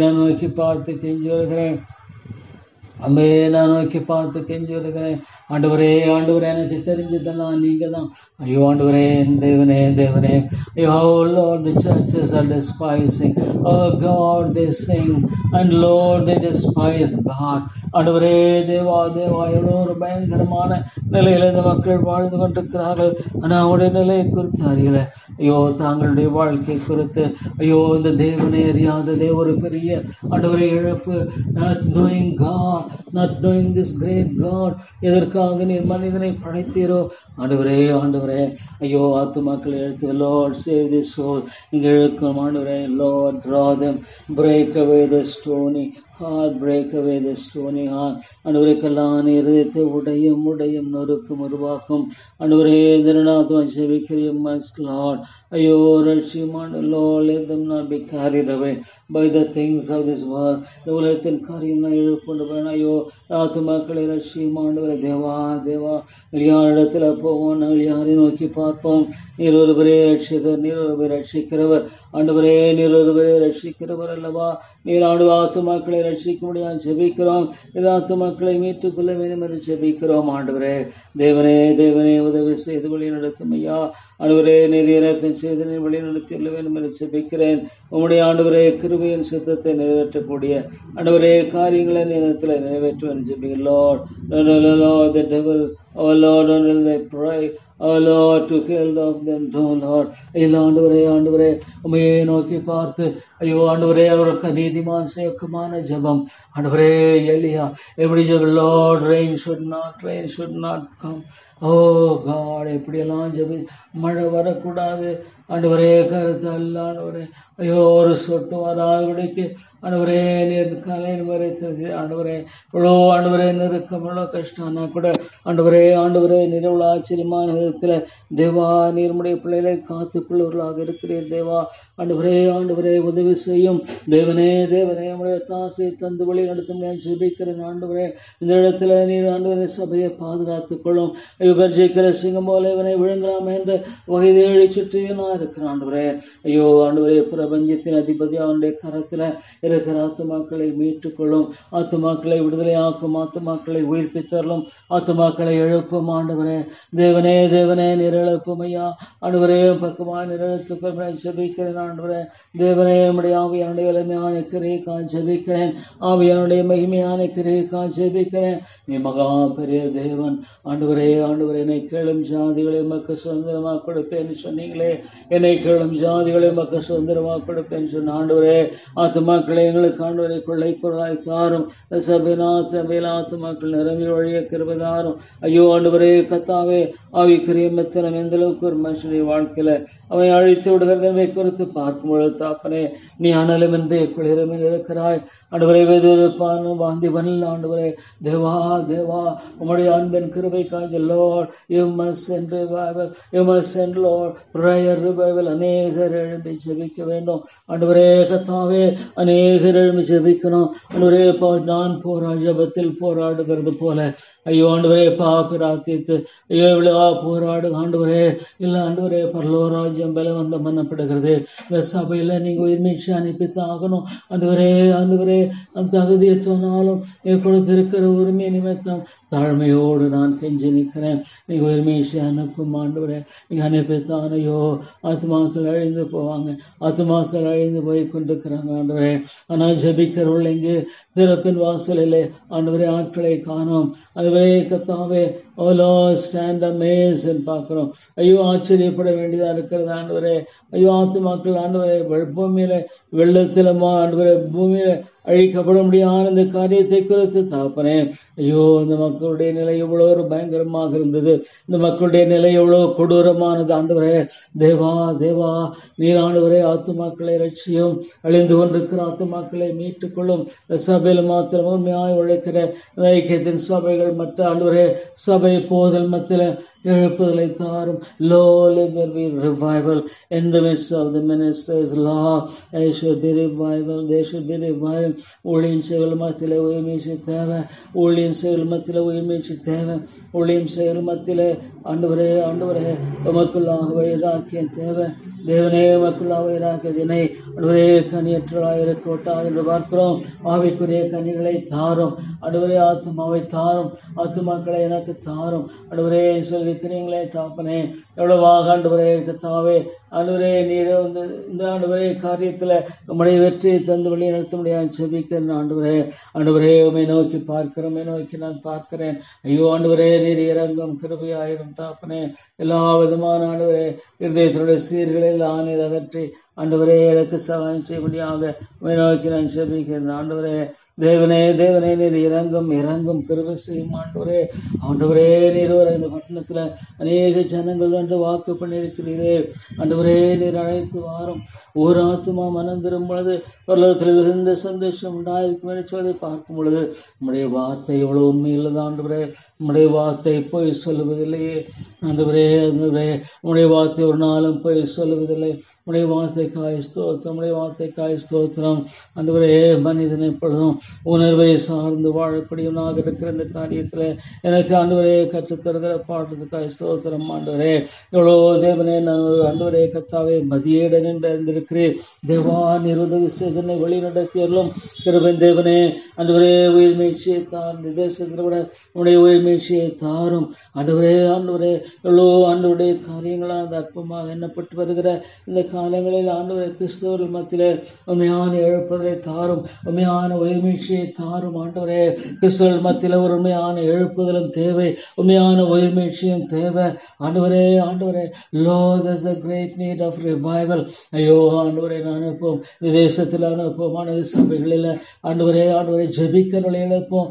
[SPEAKER 1] நான் நோக்கி பார்த்து கெஞ்சி வருகிறேன். அம்மே நான் நோக்கி பார்த்து கெஞ்சி வருகிறேன் ஆண்டவரே ஆண்டவரே எனக்கு தெரிஞ்சதெல்லாம் நீங்கள் தான் ஐயோ ஆண்டவரே என் தேவனே தேவனே. ஐயோ Lord the churches are despising oh God they sing and Lord they despise God ஆண்டவரே தேவா தேவா எவ்வளோ ஒரு பயங்கரமான நிலையில இந்த மக்கள் வாழ்ந்து கொண்டிருக்கிறார்கள். ஆனால் அவருடைய நிலையை குறித்து அறியல. ஐயோ தாங்களுடைய வாழ்க்கை குறித்து. ஐயோ இந்த தேவனை அறியாததே ஒரு பெரிய ஆண்டவரை இழப்பு. Not knowing God not knowing this great God எதற்காக நீர் மனிதனை படைத்தீரோ? ஆண்டவரே ஆண்டவரே. ஆண்டவரே ஐயோ ஆத்துமாக்களை எழுத்து லார்ட் சேவ் தி சோல் நீங்கள் இழுக்கும் ஆண்டவரே Lord draw them. Break away the stony heart break away the stony heart அன்றுவரே கல்லான இருதயத்தை உடையும் உடையும் நொறுக்கும் உருவாக்கும். அன்றுவரே திருநாத்மா செவிக்கிரியம் மஸ்ட் லார்ட் ஐயோ ரட்சியமான லார்ட் let நான் be be carried away by the things of this இந்த உலகத்தின் காரியம் நான் இழுப்புண்டு வேணும் ஐயோ ஆத்துமாக்களை ரட்சியமாண்டவரை தேவா தேவா. யார் இடத்துல போவோம் நாங்கள் யாரை நோக்கி பார்ப்போம்? நீர் ஒருவரே ரட்சிகர் நீர் ஒருவரை ரட்சிக்கிறவர். ஆண்டவரே நீர் ஒருவரே ரட்சிக்கிறவர் அல்லவா? நீர் ஆண்டு ஆத்து மக்களை ரட்சிக்க முடியாது ஜெபிக்கிறோம். இது ஆத்துமாக்களை மீட்டுக் கொள்ள வேண்டும் என்று ஜெபிக்கிறோம் ஆண்டவரே. தேவனே தேவனே உதவி செய்து வழி நடத்தும் ஐயா ஆண்டவரே நீர் இறக்கம் செய்து நீர் வழி நடத்தி வேண்டும் என்று ஜெபிக்கிறேன். உம்முடைய ஆண்டவரே கிருபையின் சித்தத்தை நிறைவேற்றக்கூடிய ஆண்டவரே காரியங்களை நேரத்தில் நிறைவேற்றுவேன் ஜெபிக்கிறேன் Lord Lord, the devil, oh Lord, until they pray, Oh, Lord, to kill of them, oh Lord. ஐயோ ஆண்டவரே ஆண்டவரே உமையை நோக்கி பார்த்து ஐயோ ஆண்டவரே அவருக்கு நீதிமான் சேக்குமான ஜபம். ஆண்டவரே எலியா எப்படி ஜெபம்? Lord rain should not rain should not come oh God எப்படியெல்லாம் ஜபி மழை வரக்கூடாது. ஆண்டவரே கருத்து அல்ல ஆண்டவரே. ஐயோ ஒரு சொட்டு வராதபடிக்கு ஆண்டவரே நீர் வரை தெரிஞ்சு ஆண்டவரே இவ்வளோ ஆண்டவரே நெருக்கம் இவ்வளோ கஷ்டம்னா கூட ஆண்டவரே ஆண்டவரே நிறவுள்ள ஆச்சரியமான விதத்தில் தேவா நீர்முடைய பிள்ளைகளை காத்துக்கொள்வர்களாக இருக்கிறீர் தேவா. ஆண்டவரே ஆண்டவரே உதவி செய்யும் தேவனே தேவனே உடைய தாசை தந்து வழி நடத்தும் நான் ஜெபிக்கிறேன். ஆண்டவரே இந்த இடத்துல நீர் ஆண்டவரே சபையை பாதுகாத்துக் கொள்ளும். ஐயோ கர்ஜிக்கிற சிங்கம் போல இவனை விழுங்கலாம் என்று வகைதேடி தேடி சுற்றி நான் இருக்கிறேன் ஆண்டவரே. ஐயோ ஆண்டவரே பிரபஞ்சத்தின் அதிபதி அவனுடைய கரத்தில் இருக்கிற ஆத்துமாக்களை மீட்டுக்கொள்ளும். ஆத்துமாக்களை விடுதலை ஆக்கும் ஆத்துமாக்களை உயிர்ப்பித்தரலும் ஆத்துமாக்களை எழுப்பும் ஆண்டவரே. தேவனே தேவனே நிரழுப்பும் ஐயா. ஆண்டவரே பக்கமாக நிரழுத்துக்கள் ஜபிக்கிறேன் ஆண்டவரே. தேவனே நம்முடைய ஆவியானுடைய இளமையான கிரைக்கா ஜபிக்கிறேன். ஆவியானுடைய மகிமையான கிரைக்கா ஜபிக்கிறேன். நீ மகா பெரிய தேவன். ஆண்டவரே ஆண்டவரே என்னை கேளும் ஜாதிகளை மக்கள் சுதந்திரமாக சுதந்திரமாக கொடுப்பேன்னு சொன்னீங்களே. என்னை கேளும் ஜாதிகளை மக்கள் சுதந்திரமாக கொடுப்பேன்னு சொன்ன ஆண்டவரே ஆத்துமாக்களை எங்களுக்கு ஆண்டவரை கொள்ளை பொருளாய் தாரும். சபைநாத் சபையில் ஆத்துமாக்கள் நிரம்பி வழிய கிருபதாரும் ஐயோ ஆண்டவரே கத்தாவே ஆவிக்குரிய மெத்தனம் எந்த அளவுக்கு ஒரு மனுஷனுடைய வாழ்க்கையில் அவனை அழித்து விடுகிறதை குறித்து பார்க்கும் பொழுது தாப்பனே நீ அனலும் என்றே குளிரும் இருக்கிறாய். ஆண்டவரை வெதுப்பான வாந்தி வனில் ஆண்டவரே தேவா தேவா உம்முடைய அன்பின் கிருபை காஞ்சல் Lord you must send you must send Lord prayer revival அநேகர் எழும்பி ஜெபிக்க வேண்டும் அன்றுவரே கத்தாவே அநேகர் எழும்பி ஜெபிக்கணும் அன்றுவரே நான் போரா ஜபத்தில் போராடுகிறது போல ஐயோ ஆண்டவரே பாபிராத்தித்து ஐயோ இவ்வளவா போராடு ஆண்டவரே இல்லை ஆண்டவரே பரலோ ராஜ்யம் பலவந்தம் பண்ணப்படுகிறது. இந்த சபையில் நீங்கள் உயிர் அனுப்பித்தான் ஆகணும் ஆண்டவரே ஆண்டவரே அந்த தகுதியை சொன்னாலும் இருக்கிற உரிமை நிமித்தம் தாழ்மையோடு நான் கெஞ்சி நிற்கிறேன். நீங்க உயிர் அனுப்பும் ஆண்டவரே. நீங்க அனுப்பித்தான் ஐயோ ஆத்மாக்கள் அழிந்து போவாங்க. ஆத்மாக்கள் அழிந்து போய் கொண்டிருக்கிறாங்க ஆண்டவரே. ஆனால் ஜபிக்கிறவள் இங்கே திறப்பின் வாசலிலே ஆண்டவரே ஆட்களை காணோம். அதுவரே கத்தாவே ஓலோ ஸ்டாண்ட் அமேஸ் பார்க்குறோம். ஐயோ ஆச்சரியப்பட வேண்டியதாக இருக்கிறது ஆண்டவரே. ஐயோ ஆத்து மக்கள் ஆண்டவரே வெ- பூமியில வெள்ளத்தில ஆண்டவரே பூமியில அழிக்கப்பட முடியாத இந்த காரியத்தை குறித்து தாப்பனே ஐயோ இந்த மக்களுடைய நிலை எவ்வளோ ஒரு பயங்கரமாக இருந்தது. இந்த மக்களுடைய நிலை எவ்வளோ கொடூரமானது. ஆண்டவரே தேவா தேவா நீர் ஆண்டவரே ஆத்துமாக்களை ரட்சியும் அழிந்து கொண்டிருக்கிற ஆத்துமாக்களை மீட்டுக்கொள்ளும். சபையில் மாத்திரம் உண்மையாக உழைக்கிற ஐக்கியத்தின் சபைகள் மற்ற ஆண்டவரே சபை போதல் மத்தியில் எழுப்புதலை தாரும். Lo let there be revival in the midst of the ministers. Law there should be revival. There should be revival. ஊழியம் செயல் மத்தியில் தேவை ஊழியம் செயல் மத்தியில் தேவை ஊழியம் செயல் ஆண்டவரே ஆண்டவரே மக்களாக வயிறாக்கிய தேவை தேவனே மக்களாக வைராக்கியத்தினை ஆண்டவரே கனியற்றலாக இருக்க என்று பார்க்கிறோம். ஆவிக்குரிய கனிகளை தாரும். ஆண்டவரே ஆத்மாவை தாரும். ஆத்மாக்களை எனக்கு தாரும். ஆண்டவரே சொல்லிக்கிறீங்களே தாப்பனே. எவ்வளவாக ஆண்டவரே தாவே ஆண்டவரே நீர் வந்து இந்த ஆண்டவரே காரியத்தில் உம்முடைய வெற்றியை தந்து வழி நடத்த முடியாது செபிக்கிறேன் ஆண்டவரே. ஆண்டவரே உமை நோக்கி பார்க்கிறேன் உம்மை நோக்கி நான் பார்க்கிறேன். ஐயோ ஆண்டவரே நீர் இறங்கும் கிருபையாயிரும் தாப்பனே. எல்லா விதமான ஆண்டவரே இருதயத்தினுடைய சீர்களில் ஆணையில் அகற்றி ஆண்டவரே எனக்கு சகாயம் செய்யும்படியாக உமை நோக்கி நான் செபிக்கிறேன். ஆண்டவரே தேவனே தேவனே நீர் இறங்கும் இறங்கும் கிருபை செய்யும் ஆண்டவரே. ஆண்டவரே நீர் வர இந்த பட்டணத்தில் அநேக ஜனங்கள் வந்து வாக்கு பண்ணியிருக்கிறீரே. ஆண்டவரே நீர் அழைத்து வாரம். ஒரு ஆத்துமா மனம் திரும்பும் பொழுது பரலோகத்தில் மிகுந்த சந்தோஷம் உண்டாயிருக்கும் என்று சொல்லி பார்க்கும் பொழுது நம்முடைய வார்த்தை எவ்வளோ உண்மை உண்மையுள்ளது ஆண்டவரே. நம்முடைய வார்த்தை போய் சொல்லுவதில்லையே. ஆண்டவரே ஆண்டவரே உம்முடைய வார்த்தை ஒரு நாளும் போய் சொல்லுவதில்லை. உடைய வார்த்தைக்காய் ஸ்தோத்திரம் உடைய வார்த்தை காய் ஸ்தோத்திரம். ஆண்டவரே மனிதன் எப்பொழுதும் உணர்வை சார்ந்து வாழக்கூடியவனாக இருக்கிற இந்த காரியத்தில் எனக்கு ஆண்டவரே கற்றுத்தருகிற பாட்டத்துக்காய் ஸ்தோத்திரம் ஆண்டவரே. எவ்வளோ தேவனே நான் ஒரு ஆண்டவரே கத்தாவே மதியேட நின்றிருக்கிறேன் தேவா நீர் செய்தனை வழி திருவன் தேவனே ஆண்டவரே உயிர் மீழ்ச்சியை தார் நிதேசத்தில் விட கூட உடைய உயிர் மீழ்ச்சியை தாரும். ஆண்டவரே ஆண்டவரே எவ்வளோ ஆண்டவருடைய காரியங்களாக அந்த அற்பமாக எண்ணப்பட்டு வருகிற இந்த காலங்களில் ஆண்டவரை கிறிஸ்தவர் மத்தியிலே உண்மையான எழுப்புதலை தாரும் உண்மையான உயர்மீழ்ச்சியை தாரும் ஆண்டவரே. கிறிஸ்தவர் மத்தியில் ஒரு உண்மையான எழுப்புதலும் தேவை உண்மையான உயர்மீழ்ச்சியும் தேவை. ஆண்டவரே ஆண்டவரே Lord there's a great need of revival ஐயோ ஆண்டவரை நான் அனுப்புவோம். விதேசத்தில் அனுப்புவோம் ஆண்டவர் சபைகளில் ஆண்டவரே ஆண்டவரை ஜபிக்க ஜெபிக்கிறவர்களை எழுப்போம்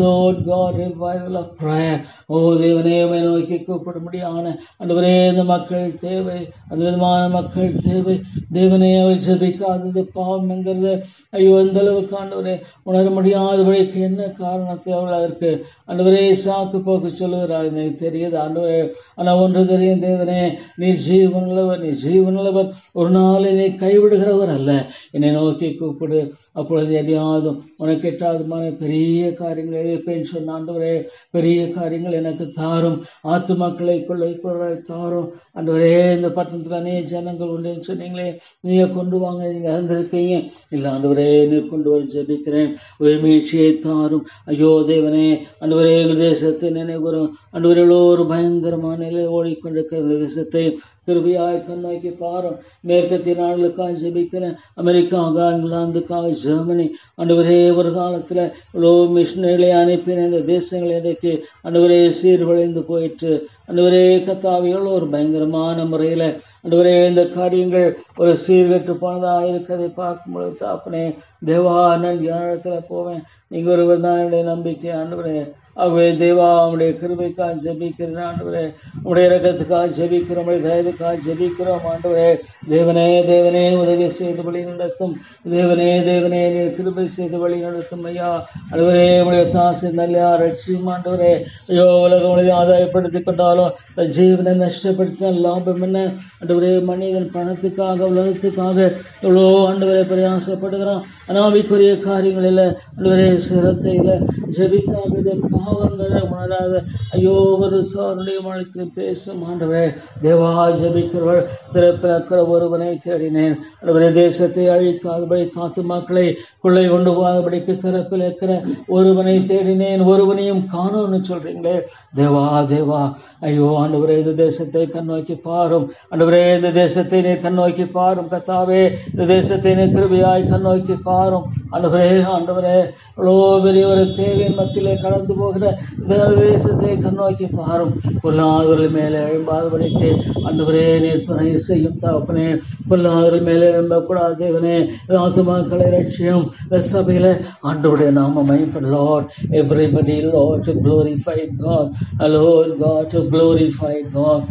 [SPEAKER 1] Lord God revival of prayer oh தேவனே நோக்கி கூப்பிடும்படியான ஆண்டவரே இந்த மக்கள் தேவை. அந்த விதமான மக்கள் தேவை தேவனை அவர் ஜெபிக்காதது பாவம் என்கிறது ஐயோ அந்த அளவுக்கு ஆண்டவரே உணர முடியாதபடிக்கு என்ன காரணத்தை அவர்கள் அதற்கு ஆண்டவரே சாக்கு போக்கு சொல்லுகிறார். எனக்கு தெரியுது ஆண்டவரே ஆனால் ஒன்று தெரியும் தேவனே நீ ஜீவனுள்ளவர் நீ ஜீவனுள்ளவர் ஒரு நாள் என்னை கைவிடுகிறவர் அல்ல. என்னை நோக்கி கூப்பிடு. அப்பொழுது எதையாதும் உனக்கு எட்டாதுமான பெரிய காரியங்கள் இருப்பேன் சொன்ன ஆண்டவரே பெரிய காரியங்கள் எனக்கு தாரும். ஆத்து மக்களை கொள்ளை பொருளை தாரும். ஆண்டவரே இந்த வசனத்தில் அநேக ஜனங்கள் உண்டுன்னு சொன்னீங்களே நீங்கள் கொண்டு வாங்க நீங்கள் அறிந்திருக்கீங்க இல்லை ஆண்டவரே நீ கொண்டு வர ஜபிக்கிறேன். ஒரு மீழ்ச்சியை தாரும். ஐயோ தேவனே ஆண்டவரே எங்கள் தேசத்தை நினைவுறும் ஆண்டவரே ஒரு பயங்கரமான நிலையில் ஓடிக்கொண்டிருக்கிற இந்த தேசத்தை கிருபியாய் கண்ணோக்கி பாரும். மேற்கத்திய நாடுகளுக்காக ஜெபிக்கிறேன். அமெரிக்காவுக்காக இங்கிலாந்துக்காக ஜெர்மனி. அன்றுவரே ஒரு காலத்தில் இவ்வளோ மிஷினரிகளை அனுப்பின இந்த தேசங்கள் இன்றைக்கு அன்றுவரே சீர்குலைந்து போயிட்டு அன்றுவரே கத்தாவிகள் ஒரு பயங்கரமான முறையில் அன்றுவரே இந்த காரியங்கள் ஒரு சீர்கெட்டு போனதாக இருக்கிறதை பார்க்கும் பொழுது தாப்பனே தேவா நான் ஞானத்தில் போவேன்? நீங்கள் ஒருவர் தான் என்னுடைய நம்பிக்கை. ஆண்டவரே அவை தேவா உடைய கிருமைக்காக ஜெபிக்கிறேன் ஆண்டவரே. உடைய இரக்கத்துக்காக ஜெபிக்கிறோம் உடைய தயவுக்காக ஜெபிக்கிறோம் ஆண்டவரே. தேவனே தேவனே உதவி செய்து வழி நடத்தும். தேவனே தேவனே நீ கிருபை செய்து வழி நடத்தும் ஐயா. ஆண்டவரே உடைய தாசு நல்லா ரட்சியும் ஆண்டவரே. ஐயோ உலகம் உடைய ஆதாயப்படுத்தி கொண்டாலும் தன் ஜீவனை நஷ்டப்படுத்தின லாபம் என்ன? ஆண்டவரே மனிதன் பணத்துக்காக உலகத்துக்காக எவ்வளோ ஆண்டவரை பிரயாசப்படுகிறான். அனாமிக்குரிய காரியங்களில் ஒருவரே சிரத்தையில் ஜபிக்காத பாவங்களை உணராத ஐயோ ஒரு சோருடைய மழைக்கு பேசும் ஆண்டவரே தேவா ஜெபிக்கிறவள் பிறப்பிறக்கிற ஒருவனை தேடினேன். ஒருவரே தேசத்தை அழிக்காதபடி காத்து மக்களை கொள்ளை கொண்டு போகாதபடிக்கு பிறப்பில் இருக்கிற ஒருவனை தேடினேன். ஒருவனையும் காணோன்னு சொல்கிறீங்களே தேவா தேவா ஐயோ ஆண்டவரே இந்த தேசத்தை கண்ணோக்கி பாரும் ஆண்டவரே இந்த தேசத்தை நீ கண்ணோக்கி பாரும் கத்தாவே இந்த தேசத்தை நீ கிருபியாய் கண்ணோக்கி பாரும் ஆண்டவரே ஆண்டவரே இவ்வளோ பெரிய ஒரு தேவையின் மத்தியிலே கடந்து போகிற இந்த தேசத்தை கண்ணோக்கி பாரும் பொல்லாதவர்கள் மேலே எழும்பாதபடிக்கு ஆண்டவரே நீர் துணை செய்யும் தகப்பனே பொல்லாதவர்கள் மேலே எழும்பக்கூடாது தேவனே ஆத்துமாக்களை ரட்சியம் இந்த சபையில் ஆண்டவருடைய நாம mind Lord everybody Lord to glorify God அலோர் God to glorify God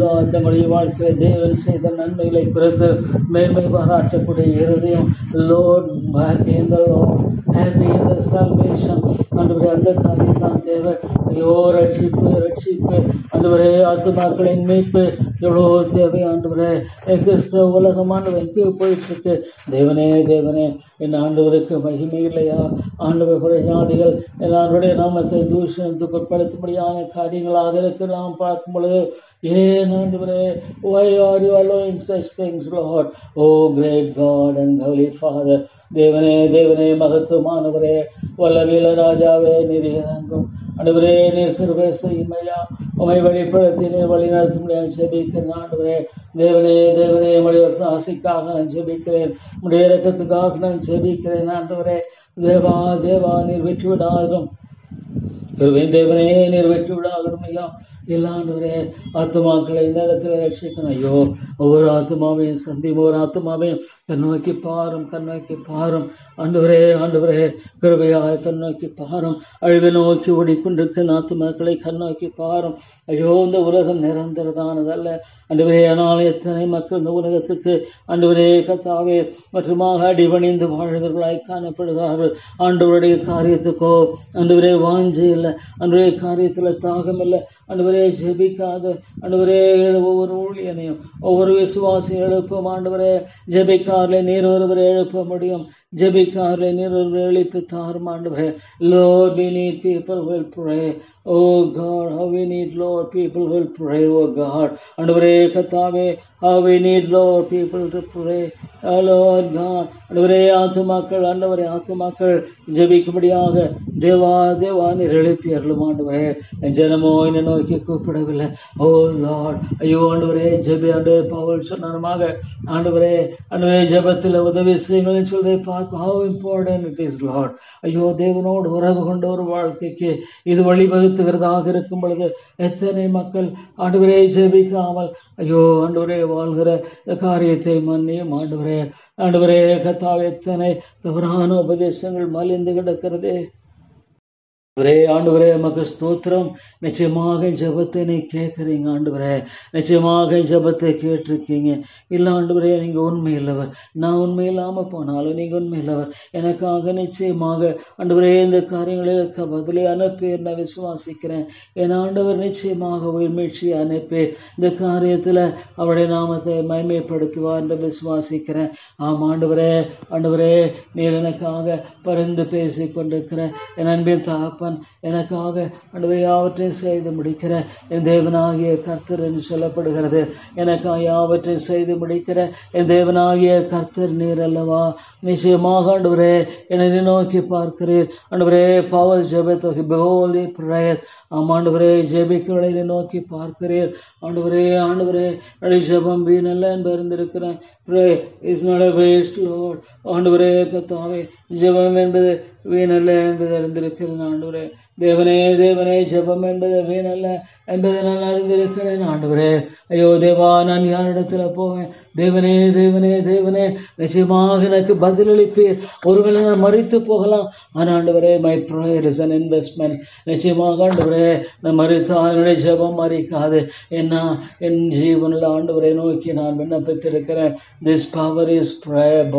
[SPEAKER 1] Lord தங்களுடைய வாழ்க்கையில் தேவன் செய்த நன்மைகளை குறித்து மேன்மை பாராட்டக்கூடிய இருதயம் லோட் ஹாப்பி இந்த ஹாப்பி இந்த சல்வேஷன் ஆண்டவரே அந்த காரியம் தான் தேவை ஐயோ ரட்சிப்பு ரட்சிப்பு. ஆண்டவரே ஆத்துமாக்களின் மீட்பு. எவ்வளோ தேவை ஆண்டவரே? கிறிஸ்தவ உலகம் எங்கேயோ போயிட்டு இருக்கு தேவனே தேவனே என் ஆண்டவருக்கு மகிமை இல்லையா? ஆண்டவர் பிரஜாதிகள் எல்லாருடைய நாமத்தை தூஷணத்துக்கு உட்படுத்தும்படியான காரியங்களாக இருக்கு. நாம் பார்க்கும் பொழுது ஏன் ஆண்டவரே? Why are you allowing such things Lord oh great God and holy Father தேவனே தேவனே மகத்துவமானவரே வல்லவீல ராஜாவே நிறைய ஆண்டவரே நீர் திருவே செய்யுமையா? உமை வழிபடுத்தி நீர் வழி நடத்த முடியாது ஜெபிக்கிறேன். ஆண்டவரே தேவனே தேவனே உடைய ஆசைக்காக நான் ஜெபிக்கிறேன். உடைய இறக்கத்துக்காக நான் ஜெபிக்கிறேன். ஆண்டவரே தேவா தேவா நீர் வெற்றி விடாதும் தேவனே நீர் வெற்றி விடாதும் ஐயா எல்லாண்டவரே ஆத்மாக்களை இந்த இடத்துல ரட்சிக்கணும். ஐயோ ஒவ்வொரு ஆத்மாவையும் சந்தி ஒவ்வொரு ஆத்மாவையும் கண் நோக்கி பாரும் கண் நோக்கி பாரும். ஆண்டவரே ஆண்டவரே கிருபையாக கண் நோக்கி பாரும். அழிவை நோக்கி ஓடிக்கொண்டிருக்கிற ஆத்மாக்களை கண் நோக்கி பாரும். ஐயோ இந்த உலகம் நிரந்தரதானதல்ல. ஆண்டவரே ஆனால் எத்தனை மக்கள் இந்த உலகத்துக்கு ஆண்டவரே கத்தாவே மற்றுமாக அடிபணிந்து வாழ்கிறவர்களாய் காணப்படுகிறார்கள். ஆண்டவருடைய காரியத்துக்கோ ஆண்டவரே வாஞ்சி இல்லை. ஆண்டவரே காரியத்தில் தாகம் இல்லை. ஆண்டவரே ஜெபிக்காத ஆண்டவரே ஒவ்வொரு ஊழியனையும் ஒவ்வொரு விசுவாசம் எழுப்பும். ஆண்டவரே ஜெபிக்காரில் நீர் ஒருவரை எழுப்ப முடியும். ஜெபிக்காரில் நீர் ஒருவரை எழுப்பி தாரும் ஆண்டவரே Lord be need people will pray oh God how we need Lord people who will pray oh God. ஆண்டவரே கத்தாவே how we need Lord people to pray. Oh Lord God ஆண்டவரே ஆத்துமாக்கள் ஆண்டவரே ஆத்துமாக்கள் ஜெபிக்கும்படியாக தேவா தேவா நீர் எழுப்பி அருளும் ஆண்டவரே என் ஜனமோ என்னை நோக்கி கூப்பிடவில்லை. ஓ லார்ட் ஐயோ ஆண்டவரே ஜெபி ஆண்டு பவுல் சொன்னமாக ஆண்டவரே ஆண்டவரே ஜெபத்தில் உதவி செய்யுங்கள் சொல்றதை பார்த்து how important it is Lord ஐயோ தேவனோடு உறவு கொண்ட ஒரு வாழ்க்கைக்கு இது வழிவகுத்து செலுத்துகிறதாக இருக்கும் பொழுது எத்தனை மக்கள் ஆண்டவரே ஜெபிக்காமல் ஐயோ ஆண்டவரே வாழ்கிற காரியத்தை மன்னியும் ஆண்டவரே ஆண்டவரே கத்தாவை எத்தனை தவறான உபதேசங்கள் மலிந்து கிடக்கிறதே. ஒரே ஆண்டவரே மக்கு ஸ்தோத்திரம். நிச்சயமாக ஜபத்தை நீ கேட்குறீங்க ஆண்டவரே. நிச்சயமாக ஜெபத்தை கேட்டிருக்கீங்க. இல்லை ஆண்டவரே நீங்கள் உண்மை இல்லவர் நான் உண்மை இல்லாமல் போனாலும் நீங்கள் உண்மை இல்லவர் எனக்காக நிச்சயமாக ஆண்டவரே இந்த காரியங்களுக்கு பதிலே அனுப்பி நான் விசுவாசிக்கிறேன். என் ஆண்டவர் நிச்சயமாக உயிர்மீழ்ச்சி அனுப்பி இந்த காரியத்தில் அவருடைய நாமத்தை மயமைப்படுத்துவார் என்று விசுவாசிக்கிறேன். ஆம் ஆண்டவரே ஆண்டவரே நீர் எனக்காக பரிந்து பேசி கொண்டிருக்கிற என் அன்பின் தகப்பன் எனக்காக ஆண்டவரே யாவற்றையும் செய்து முடிக்கிற என் தேவனாகிய கர்த்தர் என்று சொல்லப்படுகிறது. எனக்காக யாவற்றையும் செய்து முடிக்கிற என் தேவனாகிய கர்த்தர் நீர் அல்லவா? நிச்சயமாக ஆண்டவரே என்னை நோக்கி பார்க்கிறீர். ஆண்டவரே பாவல் ஜெபத்தொகை பெஹோலி பிரயர் ஆம் ஆண்டவரே ஜெபிக்கிறவர்களை நோக்கி பார்க்கிறீர். ஆண்டவரே ஆண்டவரே என்னுடைய ஜெபம் வீணல்ல என்று அறிந்திருக்கிறேன் pray is not a waste Lord ஆண்டவரே கத்தாவே ஜெபம் என்பது நல்ல என்பது அறிந்திருக்கிறது ஆண்டவரே தேவனே தேவனே ஜெபம் என்பது வீணல்ல என்பதை நான் அறிந்திருக்கிறேன். ஆண்டவரே ஐயோ தேவா நான் யாரிடத்துல போவேன்? தேவனே தேவனே தேவனே நிச்சயமாக எனக்கு பதிலளிப்பீர். ஒருவேளை நான் மறித்து போகலாம். ஆனால் ஆண்டவரே my prayer is an investment நிச்சயமாக ஆண்டவரே நான் மறித்து என்னுடைய ஜெபம் மறிக்காது என்ன? என் ஜீவனில் ஆண்டவரை நோக்கி நான் விண்ணப்பித்திருக்கிறேன். This power is prayer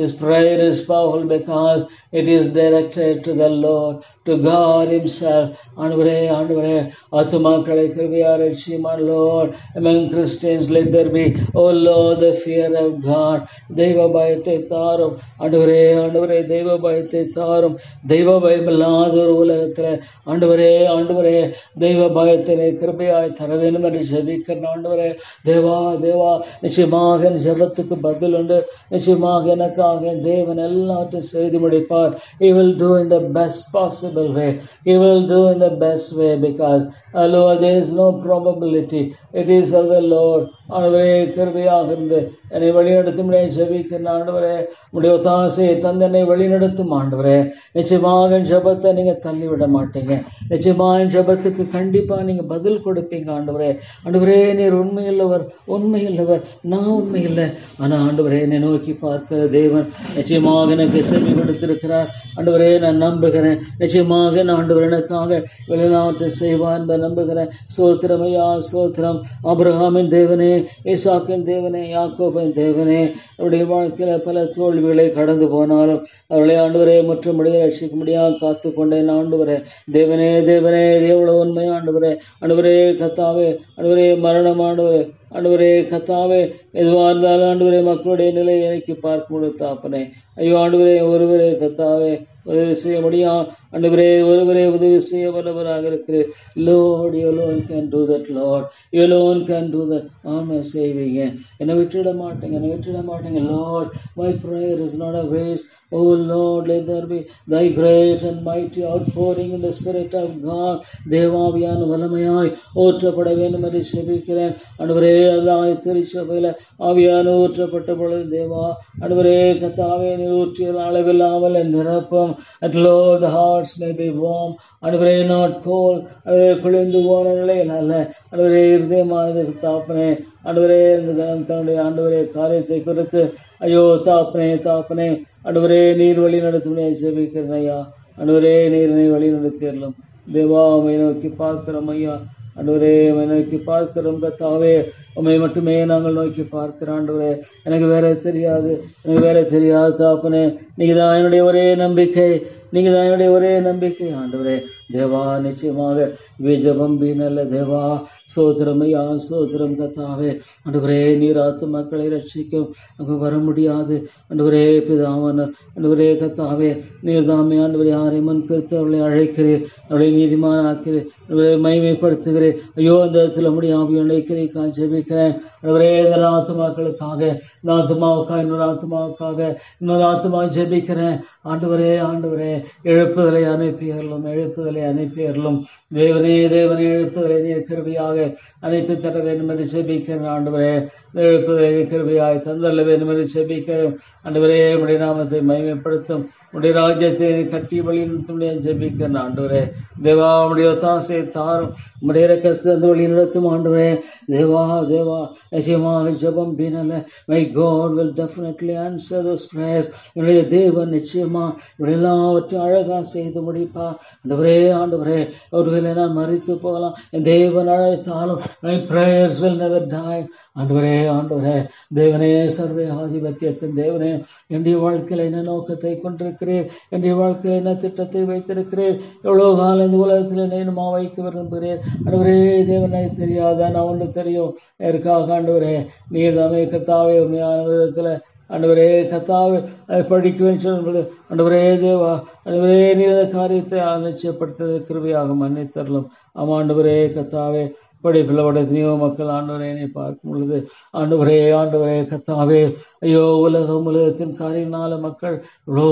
[SPEAKER 1] this prayer is powerful because it is directed to the Lord to God himself ஆண்டவரே ஆண்டவரே ஆத்துமாக்களை கிருபையார் ரட்சியமான் Lord among Christians let there be oh Lord the fear of God தெய்வ பயத்தை தாரும் ஆண்டவரே ஆண்டவரே தெய்வ பயத்தை தாரும். தெய்வ பயம் இல்லாத ஒரு உலகத்தில் ஆண்டவரே ஆண்டவரே தெய்வ பயத்தினை கிருபையாய் தர வேண்டும் என்று ஜெபிக்கிறேன் ஆண்டவரே. தேவா தேவா நிச்சயமாக என் ஜெபத்துக்கு பதில் உண்டு. நிச்சயமாக எனக்காக தேவன் எல்லாத்தையும் செய்து முடிப்பார். He will do in the best possible way he will do in the best way because allow there is no probability it is a Lord ஆண்டவரே கிருபையாக இருந்து என்னை வழிநடத்தும் ஜெபிக்கிறேன் ஆண்டவரே. உடைய ஒத்தாசையை தந்து என்னை வழிநடத்தும் ஆண்டவரே. நிச்சயமாக என் ஜெபத்தை நீங்கள் தள்ளிவிட மாட்டீங்க. நிச்சயமாக என் ஜெபத்துக்கு கண்டிப்பாக நீங்கள் பதில் கொடுப்பீங்க ஆண்டவரே. ஆண்டவரே நீர் உண்மையுள்ளவர் உண்மையுள்ளவர். நான் உண்மை இல்லை ஆனால் ஆண்டவரே என்னை நோக்கி பார்க்கிற தேவன் நிச்சயமாக எனக்கு செவி கொடுத்திருக்கிறார் ஆண்டவரே நான் நம்புகிறேன். நிச்சயமாக நான் ஆண்டவர் எனக்காக வெளிநாட்டை செய்வார் என்பதை நம்புகிறேன். சோத்திரம் ஐயா சோத்திரம் அப்ரஹாமின் தேவனே ஈசாக்கின் தேவனே யாக்கோ கிருபன் தேவனே அவருடைய வாழ்க்கையில் பல தோல்விகளை கடந்து போனாலும் அவர்களை ஆண்டவரே மற்றும் ரட்சிக்க முடியாது காத்து கொண்டேன் ஆண்டவரே. தேவனே தேவனே இது எவ்வளவு உண்மை ஆண்டவரே ஆண்டவரே கத்தாவே ஆண்டவரே மரணம் ஆண்டவரே ஆண்டவரே கத்தாவே எதுவாக இருந்தாலும் ஆண்டவரே மக்களுடைய நிலையை எனக்கு பார்க்க முடியும் தாப்பனே. ஐயோ ஆண்டவரே ஒருவரே கத்தாவே உதவி செய்ய முடியும் ஆண்டவரே ஒருவரே உதவி செய்ய வல்லவராக இருக்கிறேன் Lord you can do that Lord you can do that ஆமை செய்வீங்க. என்னை விட்டுட மாட்டேங்க என்னை விட்டுட மாட்டேங்க Lord my prayer is not a waste oh Lord let there be thy great and mighty outpouring in the spirit of God. தேவாவியான வல்லமையாய் ஓற்றப்பட வேண்டும் என்று செபிக்கிறேன். ஆண்டவரே அல்லாஹ் திருச்சபையில் ஆவியான ஊற்றப்பட்ட பொழுது தேவா ஆண்டவரே கத்தாவே நீர் ஊற்றிய அளவில்லாமல் என் நிரப்பம். At Lord the heart hearts may be warm ஆண்டவரே நாட் கோல் அதுவே குளிர்ந்து போன நிலையில் அல்ல. ஆண்டவரே இருதயமானது தாப்பனே. ஆண்டவரே இந்த கணம் தன்னுடைய ஆண்டவரே காரியத்தை குறித்து. ஐயோ தாப்பனே தாப்பனே. ஆண்டவரே நீர் வழி நடத்தும் ஜெபிக்கிறேன் ஐயா. ஆண்டவரே நீரினை வழி நடத்திடலாம் தேவா உமை நோக்கி பார்க்கிறோம் ஐயா. அன்றுவரே உமை நோக்கி பார்க்கிறோம் கத்தாவே உண்மை மட்டுமே நாங்கள் நோக்கி பார்க்கிற ஆண்டவரே. எனக்கு வேற தெரியாது. எனக்கு வேற தெரியாது தாப்பனே. நீங்கள் தான் என்னுடைய ஒரே நம்பிக்கை. நீங்க தான் என்னுடைய ஒரே நம்பிக்கை. ஆண்டவரே தேவா நிச்சயமாக விஜபம்பி நல்ல தேவா. சோதரமையா சோதரம் கத்தாவே. அன்றுவரே நீர் ஆத்து மக்களை ரட்சிக்கும் அங்கு வர முடியாது அன்றுவரே பிதாவன அன்றுவரே கத்தாவே. நீர் தாமே ஆண்டவரே யாரை முன்கருத்து அவளை அழைக்கிறேன் அவளை நீதிமான ஆக்கிறீர் ஆண்டவரே மைமைப்படுத்துகிறேன் ஐயோ அந்த இடத்துல முடியாமல் அழைக்கிறேன் காஞ்சபிக்கிறேன் அன்றுவரே இந்த ஆத்துமாக்களுக்காக இந்த ஆத்துமாவுக்காக இன்னொரு ஆத்துமாவுக்காக இன்னொரு ஆத்துமா ஜெபிக்கிறேன். ஆண்டவரே ஆண்டவரே எழுப்புதலை அனுப்பியர்களும் எழுப்புதலை அனுப்பியர்களும் தேவனே தேவனே எழுப்புதலை நீர் கருவியாக கிருபையாக அனுப்பி தர வேண்டும் என்று செபிக்கிறேன். ஆண்டவரே எழுப்புதலை கிருபையாய் தந்தல்ல வேண்டும் என்று செபிக்கிறேன். ஆண்டவரே உடைய நாமத்தை மகிமைப்படுத்தும். உடைய ராஜ்யத்தை கட்டி வழி நடத்தும் ஜெபிக்கிறேன் ஆண்டவரே. தேவா உடைய ஒத்தாசை தாரும். உடைய ரக்கத்து அந்த வழி நடத்தும் ஆண்டவரே. தேவா தேவா நிச்சயமாக ஜபம் பீனல my God will definitely answer those prayers என்னுடைய தேவன் நிச்சயமா இப்படி எல்லாவற்றையும் அழகா செய்து முடிப்பா. ஆண்டவரே ஆண்டவரே அவர்களை நான் மறித்து போகலாம். என் தேவன் அழைத்தாலும் my prayers will never die ஆண்டவரே ஆண்டவரே தேவனே சர்வே ஆதிபத்தியத்தின் தேவனே என்னுடைய வாழ்க்கையில் என்ன நோக்கத்தை கொண்டிருக்கிறேன் என்னுடைய வாழ்க்கையில் என்ன திட்டத்தை வைத்திருக்கிறேன்? எவ்வளோ காலம் இந்த உலகத்தில் என்னமா வைக்க விரும்புகிறேன்? அன்றுவரே தேவனை தெரியாதா? நான் ஒன்று தெரியும். எதற்காக ஆண்டவரே நீர் தாமே கத்தாவே உண்மையான விதத்தில் அன்றுவரே கத்தாவே அதை படிக்குவேன் சொல்லும்போது அன்றுவரே தேவா அன்றுவரே நீ அந்த காரியத்தை நிச்சயப்படுத்த கிருபையாக மன்னித்தரலாம். ஆமாண்டவரே கத்தாவே படிப்பில் எத்தனையோ மக்கள் ஆண்டவரே என்னை பார்க்கும் பொழுது ஆண்டவரே ஆண்டவரே கத்தாவே ஐயோ உலகம் உலகத்தின் காரியனால மக்கள் இவ்வளோ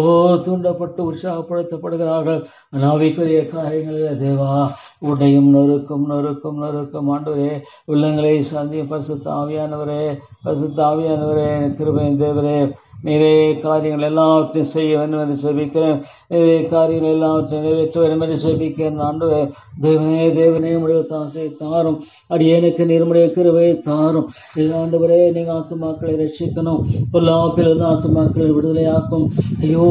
[SPEAKER 1] தூண்டப்பட்டு உற்சாகப்படுத்தப்படுகிறார்கள். நாவிக்குரிய காரியங்களில் தேவா உடையும் நொறுக்கும் நொறுக்கும் நொறுக்கும். ஆண்டவரே உள்ளங்களை சந்திய பசுத்த தாவியானவரே பசுத்த தாவியானவரே கிருபையின் தேவரே நிறைய காரியங்கள் எல்லாவற்றையும் செய்ய வேண்டும் என்று செபிக்கிறேன். நீரே காரியங்கள் எல்லாவற்றையும் நிறைவேற்ற வேண்டும் என்று செபிக்கிறேன் தேவனே தேவனே உடைய தாசை தாரும். அடியேனுக்கு நீர்முடைய கிருபையை தாரும். இது ஆண்டவரே நீங்கள் ஆத்துமாக்களை ரட்சிக்கணும். பொல்லாப்பிலிருந்து ஆத்துமாக்களை விடுதலையாக்கும். ஐயோ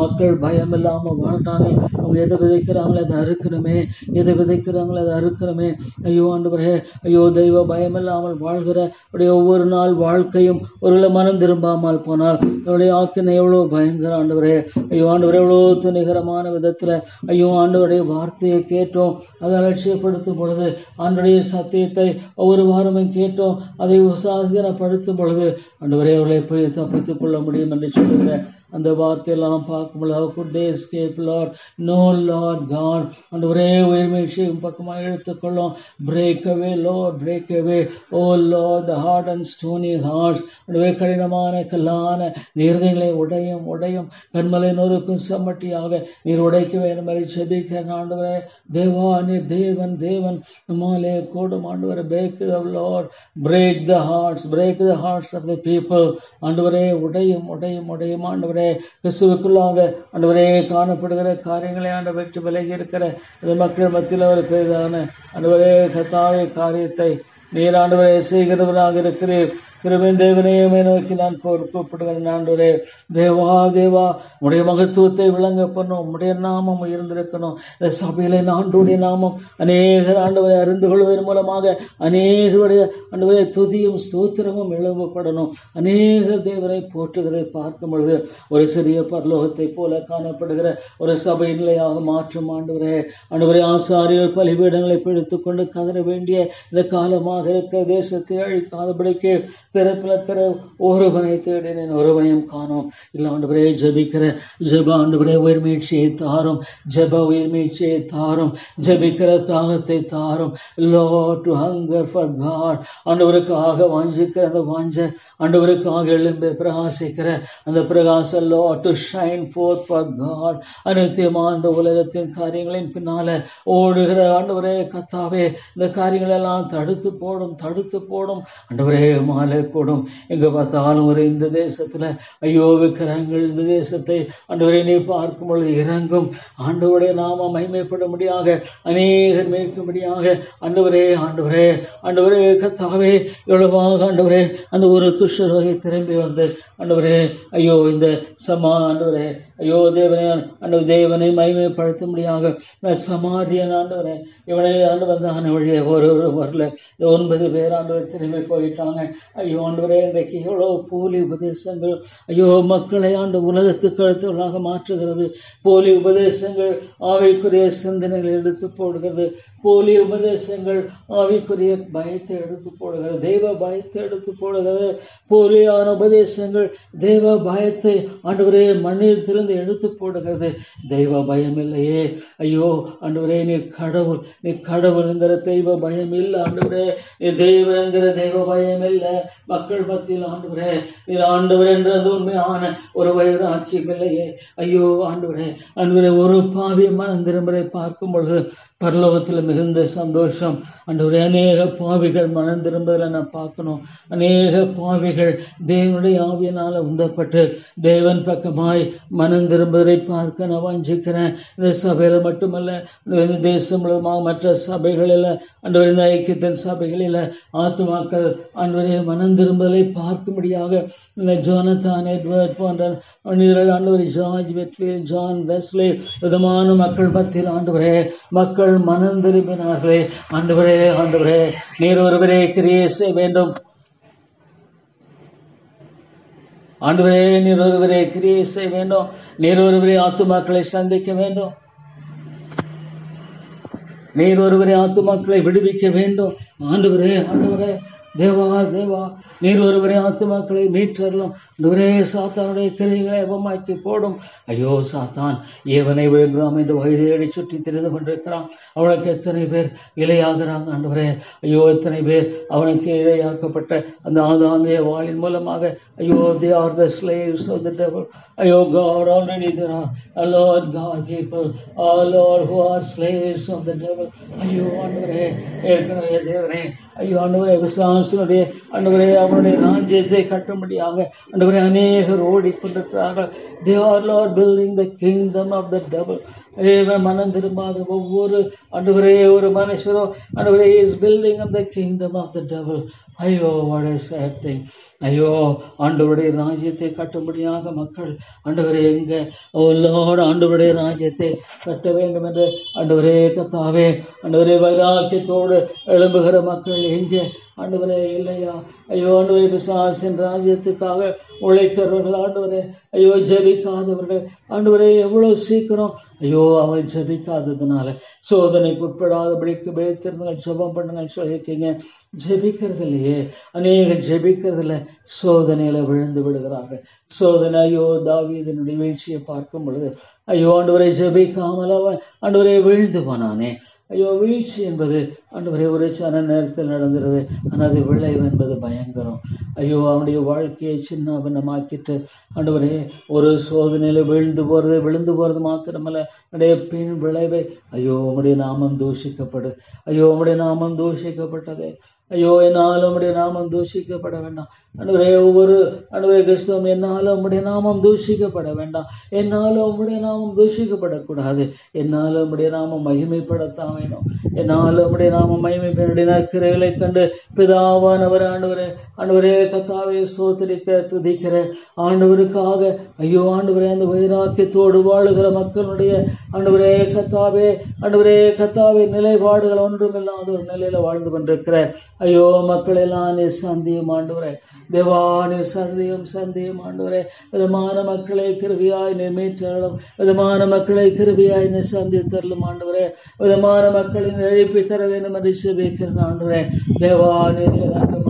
[SPEAKER 1] மக்கள் பயம் இல்லாமல் வாழ்றாங்க அவங்க எதை விதைக்கிறாங்களோ அதை அறுக்கணுமே. எதை விதைக்கிறாங்களோ அதை அறுக்கணுமே. ஐயோ ஆண்டவரே ஐயோ தெய்வ பயம் இல்லாமல் வாழ்கிற உடைய ஒவ்வொரு நாள் வாழ்க்கையும் ஒரு மனம் திரும்பாமல் போனால் என்னுடைய ஆக்கினை எவ்வளோ பயங்கர ஆண்டவரே. ஐயோ ஆண்டவரே எவ்வளோ துணிகரமான விதத்தில் ஐயோ ஆண்டவருடைய வார்த்தையை கேட்டோம் அதை அலட்சியப்படுத்தும் பொழுது ஆண்டுடைய சத்தியத்தை ஒவ்வொரு வாரமும் கேட்டோம் அதை உசாசீனப்படுத்தும் பொழுது ஆண்டவரே அவர்களை எப்படி தப்பித்துக் கொள்ள முடியும்? என்று சொல்லுகிறேன் அந்த வார்த்தையெல்லாம் பார்க்கும்போது how oh, could they escape Lord no Lord God. அந்த ஒரே உயர்மை விஷயம் பக்கமாக எடுத்துக்கொள்ளும். Break away Lord break away oh Lord the heart and stony hearts அந்த கடினமான கல்லான நீர்தங்களை உடையும் உடையும். கண்மலை நொறுக்கும் செம்மட்டியாக நீர் உடைக்க வேண்டும் என்று செபிக்க ஆண்டவரே. தேவா நீர் தேவன் தேவன். நம்மாலே கூடும் ஆண்டவரே. Break the Lord break the hearts break the hearts of the people ஆண்டவரே உடையும் உடையும் உடையும் ஆண்டவரே. கிறிஸ்துவுக்குள்ளாக ஆண்டவரே காணப்படுகிற காரியங்களை ஆண்ட விட்டு விலகி இருக்கிற இந்த மக்கள் மத்தியில் ஒரு பெரிதான ஆண்டவரே கத்தாவே காரியத்தை நீர் ஆண்டவரே செய்கிறவராக இருக்கிறீர். கிருபையின் தேவனையுமே நோக்கி நான் கூப்பிடுகிறேன் ஆண்டவரே தேவா தேவா உடைய மகத்துவத்தை விளங்க பண்ணும் உடைய நாமம் உயர்ந்திருக்கணும். இந்த சபையில ஆண்டுடைய நாமம் அநேகர் ஆண்டவரை அறிந்து கொள்வதன் மூலமாக அநேகருடைய ஆண்டவரை துதியும் ஸ்தோத்திரமும் எழுவப்படணும் அநேக தேவனை போற்றுகிறதை பார்க்கும் பொழுது ஒரு சிறிய பரலோகத்தை போல காணப்படுகிற ஒரு சபை நிலையாக மாற்றும் ஆண்டவரே. ஆண்டவரை ஆசாரியர் பலிபீடங்களை பிடித்து கொண்டு கதற வேண்டிய இந்த காலமாக இருக்க தேசத்தை அழிக்காதபடிக்கு பிறப்பில் ஒருவனை தேடினேன் ஒருவனையும் காணோம். இல்லை ஆண்டவரே ஜபிக்கிற ஜெப ஆண்டவரே உயிர் மீட்சியை தாரும். ஜப உயிர் மீட்சியை தாரும். ஜபிக்கிற தாகத்தை தாரும். Lord to hunger for God ஆண்டவருக்காக வாஞ்சிக்கிற அந்த வாஞ்ச ஆண்டவருக்காக எழும்பி பிரகாசிக்கிற அந்த பிரகாச Lord to shine forth for God அனைத்தியமாக அந்த உலகத்தின் காரியங்களின் பின்னால ஓடுகிற ஆண்டவரே கத்தாவே இந்த காரியங்களெல்லாம் தடுத்து போடும் தடுத்து போடும். ஆண்டவரே மாலை கூடும். எங்க பார்த்தாலும் ஒரு இந்த தேசத்துல ஐயோ விக்கிரகங்கள் இந்த தேசத்தை ஆண்டவரை நீ பார்க்கும் பொழுது இறங்கும். ஆண்டவருடைய நாம மைமைப்படும்படியாக அநேகர் மேய்க்கும்படியாக ஆண்டவரே ஆண்டவரே ஆண்டவரே கத்தாவே எவ்வளவாக ஆண்டவரே அந்த ஒரு குஷ்டரோகி திரும்பி வந்து ஆண்டவரே ஐயோ இந்த சமா ஆண்டவரே ஐயோ தேவனே ஆண்டவர் தேவனை மகிமைப்படுத்தும்படியாக சமாரியன் ஆண்டவரே இவனை ஆண்டு வந்தான வழியே ஒரு ஒரு வரல ஒன்பது பேர் ஆண்டவர் திரும்பி போயிட்டாங்க. ஐயோ ஆண்டவரே இன்றைக்கு எவ்வளோ போலி உபதேசங்கள். ஐயோ மக்களை ஆண்டு உலகத்துக்கு கழுத்துகளாக மாற்றுகிறது. போலி உபதேசங்கள் ஆவிக்குரிய சிந்தனைகளை எடுத்து போடுகிறது. போலி உபதேசங்கள் ஆவிக்குரிய பயத்தை எடுத்து போடுகிறது. தெய்வ பயத்தை எடுத்து போடுகிறது. போலியான உபதேசங்கள் தெய்வ பயத்தை ஆண்டவரே மண்ணிலிருந்து எடுத்து போடுகிறது. தெய்வ பயம் இல்லையே ஐயோ ஆண்டவரே நீ கடவுள் நீ கடவுள் என்கிற தெய்வ பயம் இல்லை ஆண்டவரே. நீ தெய்வம் என்கிற தெய்வ பயம் இல்லை மக்கள் மத்தியில் ஆண்டவரே நீ ஆண்டவர் என்றது உண்மையான ஒரு வைராக்கியம் இல்லையே ஐயோ ஆண்டவரே ஆண்டவரே ஒரு பாவியமான திரும்பரை பார்க்கும் பொழுது பரலோகத்தில் மிகுந்த சந்தோஷம். ஆண்டவரே அநேக பாவிகள் மனம் திரும்பதில் நான் பார்க்கணும். அநேக பாவிகள் தேவனுடைய ஆவியினால் உந்தப்பட்டு தேவன் பக்கமாய் மனம் திரும்புவதை பார்க்க நான் வாஞ்சிக்கிறேன். இந்த சபையில் மட்டுமல்ல இந்த தேசம் முழுவதுமாக மற்ற சபைகளில் ஆண்டவர் இந்த ஐக்கியத்தின் சபைகளில் ஆத்மாக்கள் ஆண்டவரே மனம் திரும்புதலை பார்க்கும்படியாக இந்த ஜோனத்தான் எட்வர்ட் போன்ற மனிதர்கள் ஆண்டவர் ஜார்ஜ் வெட்லி ஜான் வெஸ்லி விதமான மக்கள் மத்தியில் ஆண்டவரே மக்கள் மனம் திரும்பினார்களே. ஆண்டவரே ஆண்டவரே நீர் ஒருவரே கிரியே செய்ய வேண்டும். ஆண்டவரே நீர் ஒருவரே கிரியை செய்ய வேண்டும். நீர் ஒருவரே ஆத்துமாக்களை சந்திக்க வேண்டும். நீர் ஒருவரே ஆத்துமாக்களை விடுவிக்க வேண்டும். ஆண்டவரே ஆண்டவரே தேவா தேவா நீர் ஒருவரே ஆத்துமாக்களை மீட்டரலாம் ஒரே சாத்தானுடைய கிரிகளை அபமாக்கி போடும். ஐயோ சாத்தான் ஏவனை விழுங்கலாம் என்று வயதேடி சுற்றி தெரிந்து கொண்டிருக்கிறான். அவனுக்கு எத்தனை பேர் இலையாகிறாங்க ஆண்டவரே? ஐயோ எத்தனை பேர் அவனுக்கு இலையாக்கப்பட்ட அந்த ஆதாமிய வாளின் மூலமாக ஐயோ they are the slaves of the devil ஐயோ God already there are Lord God people all are who are slaves of the devil ஐயோ ஆண்டவரே ஏற்கனவே தேவனே ஐயோ அண்டவரே விசுவாசனுடைய அண்டவரே அவனுடைய ராஜ்யத்தை கட்டும்படியாக அண்டவரே அநேகர் ஓடிக்கொண்டிருக்கிறார்கள். They are Lord building the kingdom of the devil மனம் திரும்பாத ஒவ்வொரு அன்றுவரே ஒரு மனுஷரும் அன்றுவரே is building up the kingdom of the devil ஐயோ வாட் இஸ் திங் ஐயோ ஆண்டவருடைய ராஜ்யத்தை கட்டும்படியாக மக்கள் ஆண்டவரே எங்க? ஓ ஆண்டவருடைய ராஜ்யத்தை கட்ட வேண்டும் என்று ஆண்டவரே கத்தாவே ஆண்டவரே வைராக்கியத்தோடு எழும்புகிற மக்கள் எங்கே? ஆண்டவரே இல்லையா? ஐயோ ஆண்டவரே பிசாசின் ராஜ்யத்துக்காக உழைக்கிறவர்கள் ஆண்டவரே ஐயோ ஜபிக்காதவர்கள் ஆண்டவரே எவ்வளவு சீக்கிரம் ஐயோ அவள் ஜெபிக்காததுனால சோதனைக்கு உட்படாதபடிக்கு விழித்திருந்தாங்க ஜபம் பண்ணுங்க சொல்லியிருக்கீங்க. ஜபிக்கிறதுலையே அநேக ஜபிக்கிறதுல சோதனையில் விழுந்து விடுகிறார்கள். சோதனை ஐயோ தாவீதனுடைய வீழ்ச்சியை பார்க்கும் பொழுது ஐயோ ஆண்டவரை ஜபிக்காமல் அவன் ஆண்டவரை விழுந்து போனானே. ஐயோ வீழ்ச்சி என்பது ஆண்டவரே ஒரு சன நேரத்தில் நடந்துருது ஆனால் அது விளைவு என்பது பயங்கரம். ஐயோ அவனுடைய வாழ்க்கையை சின்ன பின்னமாக்கிட்டு ஆண்டவரே ஒரு சோதனையில் விழுந்து போகிறது விழுந்து போகிறது மாத்திரமல்ல. என்னுடைய பின் விளைவை. ஐயோ உங்களுடைய நாமம் தூஷிக்கப்படு. ஐயோ உங்களுடைய நாமம் தூஷிக்கப்பட்டதே. ஐயோ என்னால் உம்முடைய நாமம் தூஷிக்கப்பட வேண்டாம். அன்றுவரே ஒவ்வொரு அன்றுவரே கிறிஸ்தவம் என்னால் உம்முடைய நாமம் தூஷிக்கப்பட வேண்டாம். என்னால் உம்முடைய நாமம் தூஷிக்கப்படக்கூடாது. என்னால் உம்முடைய நாமம் மகிமைப்படத்தான் வேணும். என்னால் உம்முடைய நாமம் மகிமைப்படைய நற்கிரைகளை கண்டு பிதாவானவர் ஆண்டவரே ஆண்டவரே கத்தாவை சோதரிக்க துதிக்கிற ஆண்டவருக்காக ஐயோ ஆண்டவரே அந்த வைராக்கியத்தோடு வாழுகிற மக்களுடைய ஆண்டவரே கத்தாவே ஆண்டவரே கத்தாவே நிலைப்பாடுகள் ஒன்றுமில்லாத ஒரு நிலையில வாழ்ந்து கொண்டிருக்கிற ஐயோ மக்கள் எல்லாம் நீர் சந்தியும் ஆண்டவரே. தேவா நீர் சந்தியும் சந்தியும் ஆண்டவரே. விதமான மக்களை கிருபியாய் நீர் மீட்டருளும் விதமான மக்களை கிருபியாய் நீர் சந்தித்தருளும் ஆண்டவரே. விதமான மக்களின் எழுப்பி தர வேண்டும் என்று செபிக்கிறேன் ஆண்டவரே. தேவா நீர்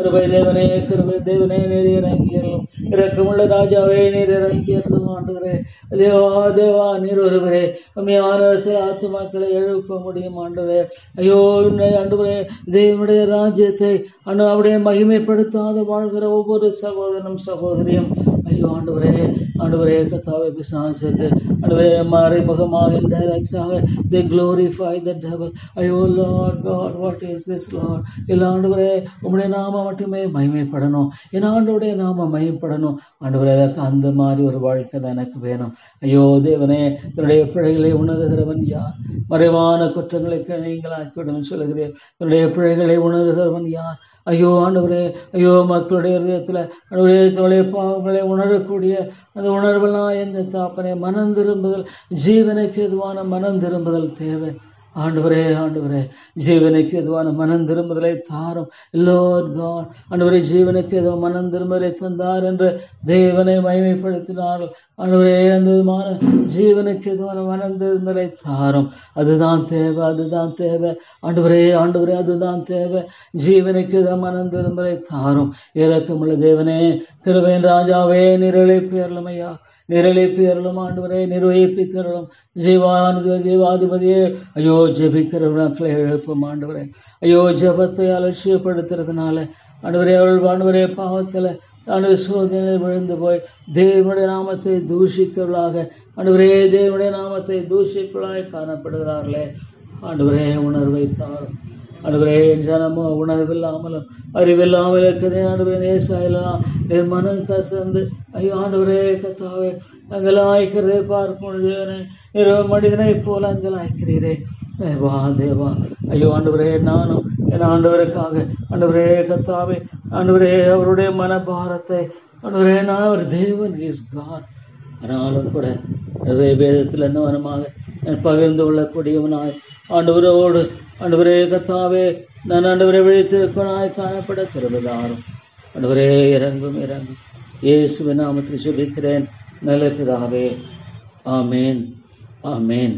[SPEAKER 1] கிருபை தேவனே கிருபை தேவனே நீர் இறங்கியறலும் இறக்கமுள்ள ராஜாவே நீர் இறங்கியறலும் ஆண்டுகிறே தேவா தேவா நீர் ஒருவரே. உண்மையானத்தில் ஆத்துமாக்களை எழுப்ப முடியும் ஆண்டுகிறே ஐயோ உன்னை ஆண்டவரே தேவனுடைய ராஜ்யத்தை அனு அவருடைய மகிமைப்படுத்தாத வாழ்கிற ஒவ்வொரு சகோதரனும் சகோதரியும் ஐயோ ஆண்டவரே ஆண்டவரே கத்தாவை பிசாசுக்கு ஆண்டவரே மறைமுகமாக இன்டைரக்டாக they க்ளோரிஃபை த டபுள் ஐயோ Lord God what is this Lord இல்லை ஆண்டவரே உங்களுடைய நாம மட்டுமே மகிமைப்படணும். என் ஆண்டோடைய நாம மகிமைப்படணும். ஆண்டவரே அதற்கு அந்த மாதிரி ஒரு வாழ்க்கை தான் எனக்கு வேணும். ஐயோ தேவனே தன்னுடைய பிழைகளை உணர்கிறவன் யார்? மறைவான குற்றங்களுக்கு நீங்களாக்கிவிடும் சொல்லுகிறேன் தன்னுடைய பிழைகளை உணர்கிறவன் யார்? ஐயோ ஆண்டவரே ஐயோ மக்களுடைய இதயத்தில் ஆண்டவரே தன்னுடைய பாவங்களை உணரக்கூடிய அந்த உணர்வெல்லாம் எந்த தாப்பனே மனம் திரும்புதல் ஜீவனுக்கு எதுவான மனம் திரும்புதல் தேவை. ஆண்டவரே ஆண்டவரே ஜீவனுக்கு எதுவான மனம் திரும்புதலை தாரும். லார்ட் காட் ஆண்டவரே ஜீவனுக்கு ஏதோ மனம் திரும்புதலை தந்தார் என்று தேவனை மகிமைப்படுத்தினார்கள். ஆண்டவரே அந்த விதமான ஜீவனுக்கு எதுவான மனம் திரும்புதலை தாரும். அதுதான் தேவை அதுதான் தேவை. ஆண்டவரே ஆண்டவரே அதுதான் தேவை. ஜீவனுக்கு ஏதோ மனம் திரும்புதலை தாரும். இறக்கமுள்ள தேவனே திருவேன் ராஜாவே நிரலை பேரலமையா நிரலிப்பி அருளும் ஆண்டவரே நிர்வகிப்பி அருளும் ஜீவானது ஜீவாதிபதியே ஐயோ ஜெபிக்கிற மக்களை எழுப்பும் ஆண்டவரே. ஐயோ ஜபத்தை அலட்சியப்படுத்துறதுனால ஆண்டவரே அவள் ஆண்டவரே பாவத்தில் ஆண்டு சோதனை விழுந்து போய் தேவனுடைய நாமத்தை தூஷிக்கவளாக ஆண்டவரே தேவனுடைய நாமத்தை தூஷிக்கவளாய் காணப்படுகிறார்களே. ஆண்டவரே உணர்வை தாரும் ஆண்டவரே ஜனமோ உணர்வில்லாமலும் அறிவில்லாமல் இருக்கிறேன். ஆண்டவரே நேசாயலாம் நிர்மனம் கசந்து. ஐயோ ஆண்டவரே கத்தாவே அங்கலாய்க்கிறதே பார்க்கும் தேவனே நிறுவ மனிதனை போல அங்கலாய்க்கிறீரே தேவா தேவா. ஐயோ ஆண்டவரே நானும் என் ஆண்டவருக்காக. ஆண்டவரே கத்தாவே ஆண்டவரே அவருடைய மனபாரத்தை. ஆண்டவரே நான் ஒரு தேவன் இஸ் காட் ஆனாலும் கூட நிறைய வேதத்தில் என்ன வனமாக பகிர்ந்து கொள்ளக்கூடியவனாய். ஆண்டவரோடு அன்றுவரே கத்தாவே நான் அன்றுவரை விழித்திருப்பனாய் காணப்பட திருவிதாரும் அன்றுவரே இறங்கும் இறங்கும். இயேசுவின் நாமத்தில் சுபிக்கிறேன் நல்ல பிதாவே ஆமேன் ஆமேன்.